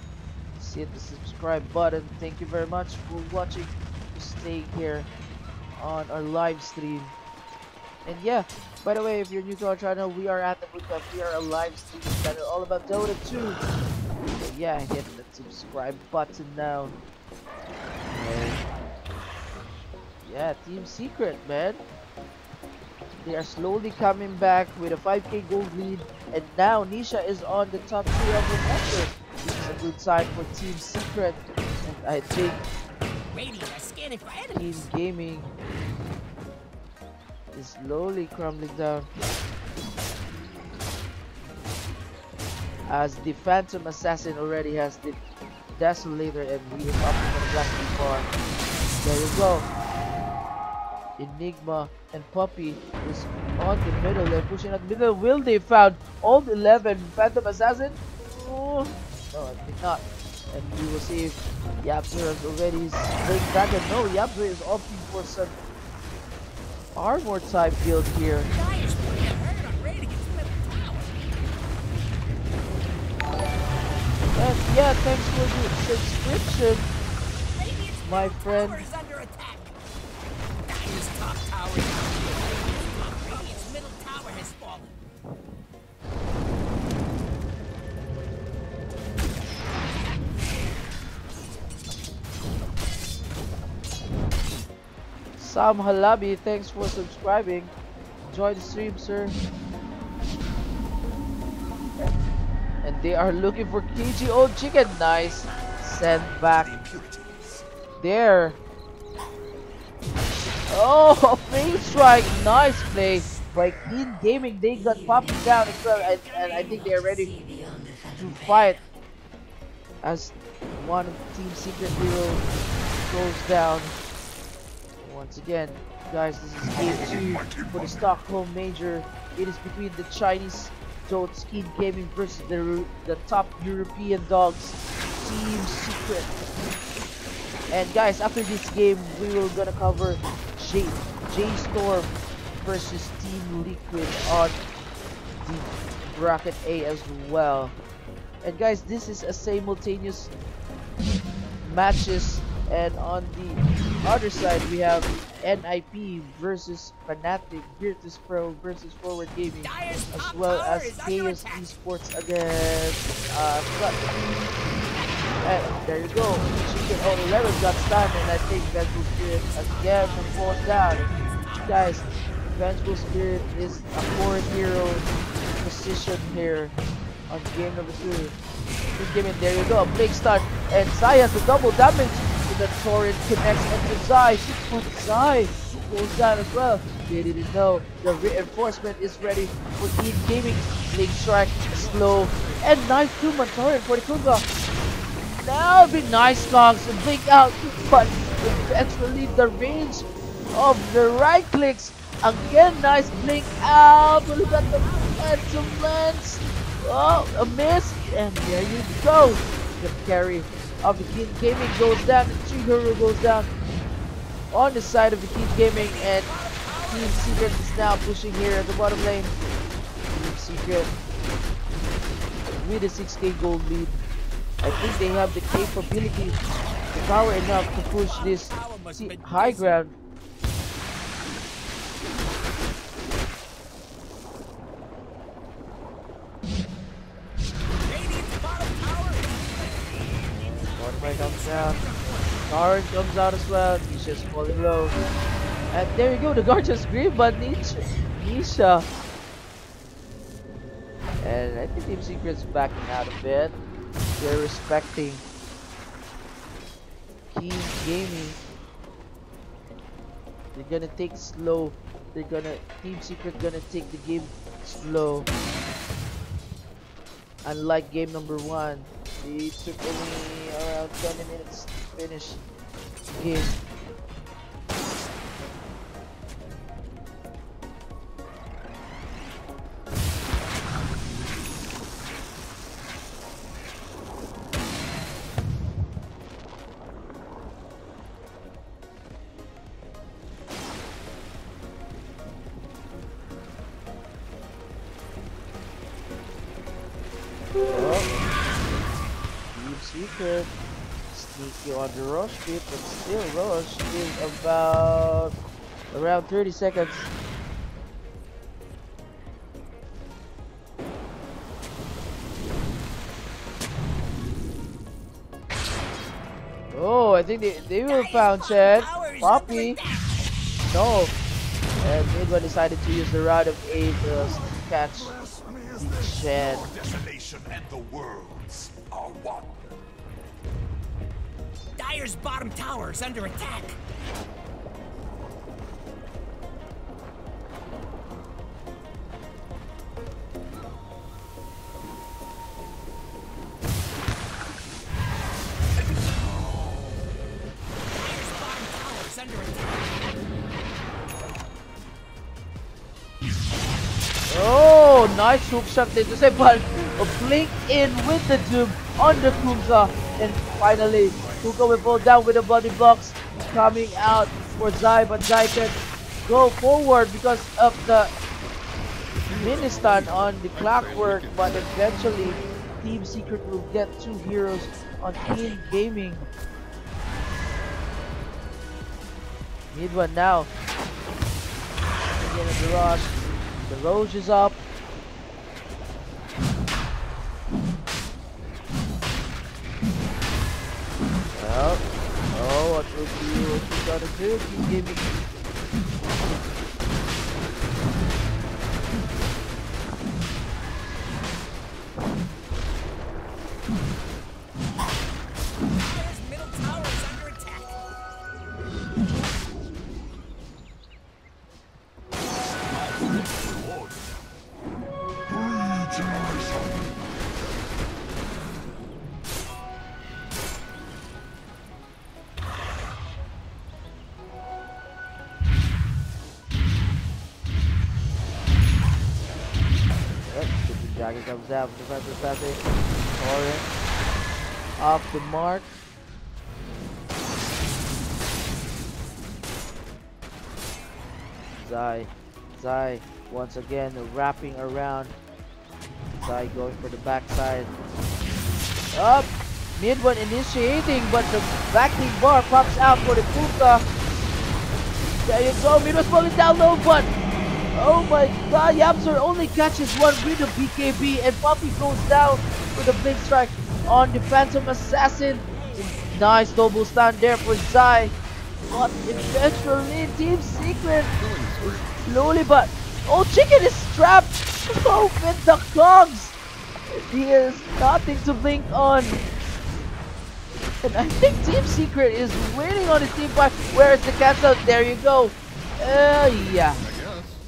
Speaker 2: Just hit the subscribe button. Thank you very much for watching, staying here on our live stream. And yeah, by the way, if you're new to our channel, we are at the bootcamp. We are a live streaming channel all about Dota 2. So yeah, hit the subscribe button now. And yeah, Team Secret, man. They are slowly coming back with a 5k gold lead, and now Nisha is on the top three of the matchup. This is a good sign for Team Secret, and I think Team. Gaming is slowly crumbling down. As the Phantom Assassin already has the Desolator and we are up on the Black bar. There you go. Enigma and Puppey is on the middle. They're pushing at the middle. Will they found all 11 Phantom Assassin? Oh, no, I think not. And we will see if YapzOr has already his Blink Dagger. No, YapzOr is opting for some armor type build here. And yeah, thanks for the subscription. My friend.
Speaker 1: tower is under attack. Dire's top tower is down. Radiant's middle tower has fallen.
Speaker 2: Sam Halabi, thanks for subscribing. Enjoy the stream, sir. And they are looking for KGO chicken. Nice. Send back there. Oh, face strike. Nice play by Keen Gaming. They got popped down as well. And, and I think they are ready to fight as one Team Secret Hero goes down. Once again, guys, this is game two for the Stockholm Major. It is between the Chinese Dot Skin Gaming versus the, the top European dogs, Team Secret. And guys, after this game, we will gonna cover J, J Storm versus Team Liquid on the bracket A as well. And guys, this is a simultaneous matches and on the other side we have NIP versus Fnatic, Virtus Pro versus Forward Gaming,
Speaker 1: Dire's
Speaker 2: as well as
Speaker 1: is under
Speaker 2: KS
Speaker 1: attack.
Speaker 2: Esports against uh, Sut. And there you go. Chicken oh, 11 got stunned, and I think Vengeful Spirit again from falls down. Guys, Vengeful Spirit is a core hero position here on game number two. Game, and there you go. A Blink stun, and has the double damage. The Torrent connects into Zai, but Zai goes down as well. They didn't know the reinforcement is ready for Keen Gaming. Blink Strike, slow, and nice two-man Torrent for the Kunkka. Now be nice cogs and blink out, but eventually the range of the right clicks. Again, nice blink out. But look at the momentum lens. Oh, a miss, and there you go. The carry of the Keen Gaming goes down. The Hero goes down on the side of the Keen Gaming, and Team Secret is now pushing here at the bottom lane. Team Secret with a 6k gold lead. I think they have the capability, the power enough to push this high ground. Right comes down. Guard comes out as well. Nisha's falling low. And there you go, the guard just green, but Nisha. Nisha. And I think Team Secret's backing out a bit. They're respecting Keen Gaming. They're gonna take slow. They're gonna Team Secret gonna take the game slow. Unlike game number one, they took only around 20 minutes to finish the game. Sneaky on the rush bit, but still rush is about around 30 seconds. Oh, I think they, they will found Chad. Puppey. No. And MidOne decided to use the Rod of Aid to catch.
Speaker 5: Desolation and the worlds are one.
Speaker 1: Dire's bottom tower is under attack.
Speaker 2: Oh, nice hook shot there. Just say, but a blink in with the doom on the Kumsa. And finally, Kunkka will fall down with the body blocks coming out for Zai, but Zai can go forward because of the Ministan on the clockwork, but eventually Team Secret will get two heroes on Keen Gaming. Need one now. Again the rush. The Roche is up. What you gotta the defensive passage. Orin off the mark. Zai, Zai once again wrapping around. Zai going for the backside. Up, MidOne initiating, but the backing bar pops out for the Kunkka. There you go. Miro's falling down low, but oh my god, YapzOr only catches one with a BKB, and Puppey goes down with a Blink Strike on the Phantom Assassin. Nice double stand there for Zai. But eventually, Team Secret slowly but oh, Chicken is trapped. Oh, with the cogs. He has nothing to blink on. And I think Team Secret is waiting on his team fight. Where is the cancel? There you go. Uh, yeah.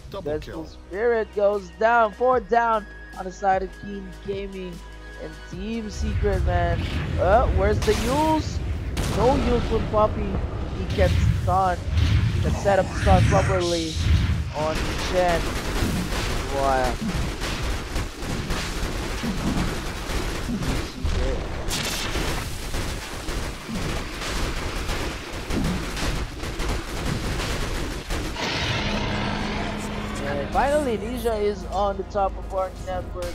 Speaker 6: Double
Speaker 2: Vengeful
Speaker 6: kill.
Speaker 2: Spirit goes down. Four down on the side of Keen Gaming. And Team Secret, man. Uh, where's the Eul's? No Eul's from Puppey. He can stun. He can set up the stun properly on Chen. Wow. Secret. And finally, Nisha is on the top of our network,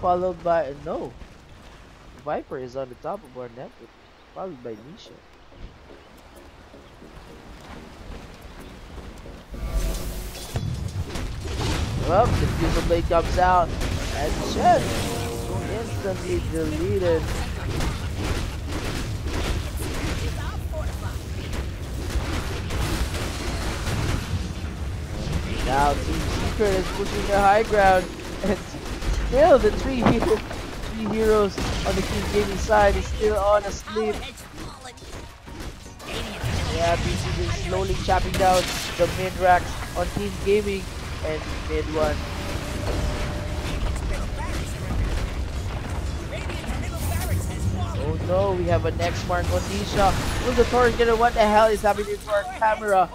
Speaker 2: followed by no. Viper is on the top of our network, followed by Nisha. Well, the Fusel Blade comes out, and Chen instantly deleted. Now Team Secret is pushing the high ground, and still the three three heroes on the Keen Gaming side is still on asleep. Yeah, BCG is slowly chopping down the mid racks on Keen Gaming and mid one. Oh no, we have a next mark on Nisha. Will the it? What the hell is happening to our camera?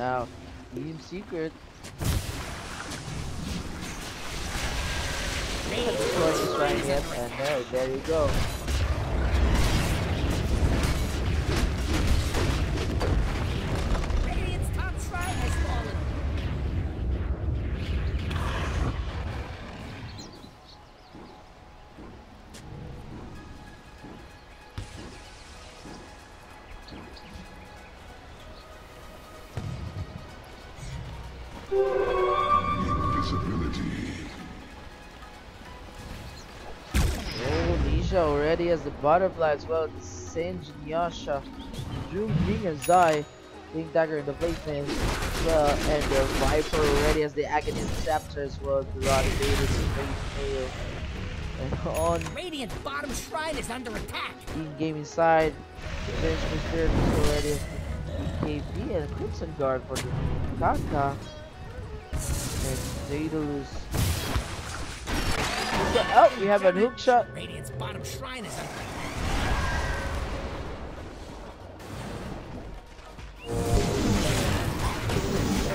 Speaker 2: Now, Team Secret. Right yet, and there, there you go. Butterfly as well. Singe, Nisha, Drew, Ying, and Zai. Blink Dagger in the placement as well. And the Viper already has the Agony Scepter as well. The Rod Face Tail. And on
Speaker 1: Radiant's bottom shrine is under attack.
Speaker 2: Keen Gaming side, the Vengeful Spirit is already has the KB and Crimson Guard for the Kaka. And Daedalus. Oh, we have a hook shot.
Speaker 1: Radiant's bottom shrine is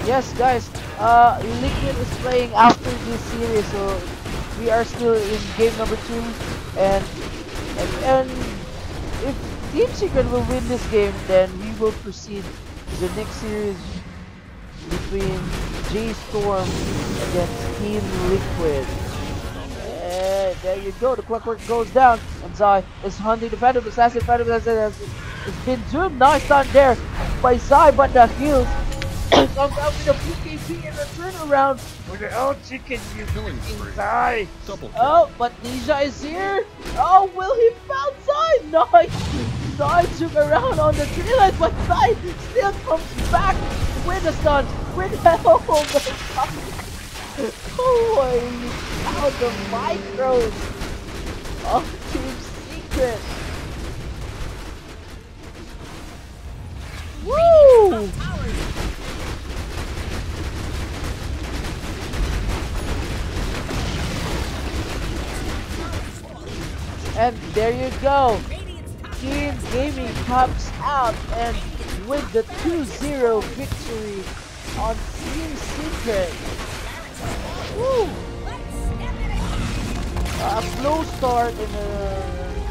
Speaker 2: Yes, guys. Uh, Liquid is playing after this series, so we are still in game number two, and and, and if Team Secret will win this game, then we will proceed to the next series between J Storm against Team Liquid. There you go. The clockwork goes down, and Zai is hunting the Phantom Assassin. Phantom Assassin has, has been doomed. Nice done there by Zai, but the heals comes out with a BKB and a turnaround with the old chicken you
Speaker 6: Killing.
Speaker 2: Zai.
Speaker 6: Double kill.
Speaker 2: Oh, but Nisha is here. Oh, will he found Zai? Nice. Zai took around on the tree line, but Zai still comes back with a stun. With the oh my god. Holy cow, the micros of Team Secret. Woo! And there you go. Team Gaming comes out and with the 2-0 victory on Team Secret. Woo! a slow start and a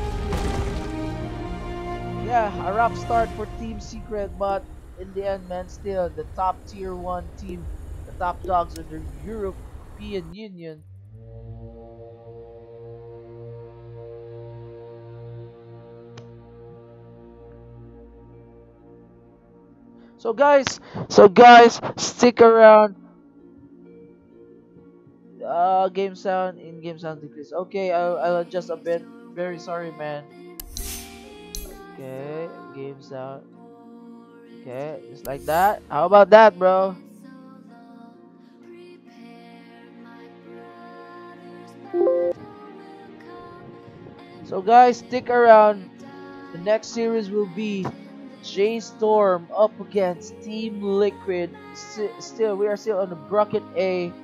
Speaker 2: yeah, a rough start for Team Secret, but in the end, man, still the top tier one team, the top dogs of the European Union. So guys, so guys, stick around uh, game sound in game sound decrease. Okay, I'll, I'll adjust a bit. Very sorry, man. Okay, game sound. Okay, just like that. How about that, bro? So guys, stick around. The next series will be J Storm up against Team Liquid. S- still, we are still on the bracket A.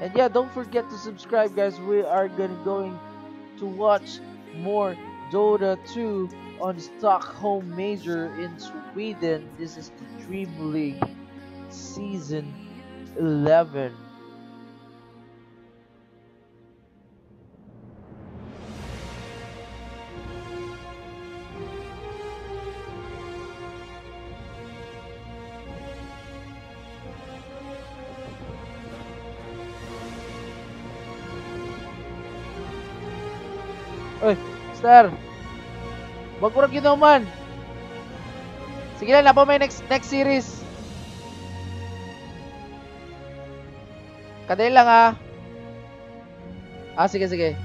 Speaker 2: And yeah, don't forget to subscribe, guys. We are gonna going to watch more Dota 2 on Stockholm Major in Sweden. This is the Dream League Season 11. Star. Wag ko ra ginuman. Sige lang, napa may next next series. Kadali lang ah. Ah, sige sige.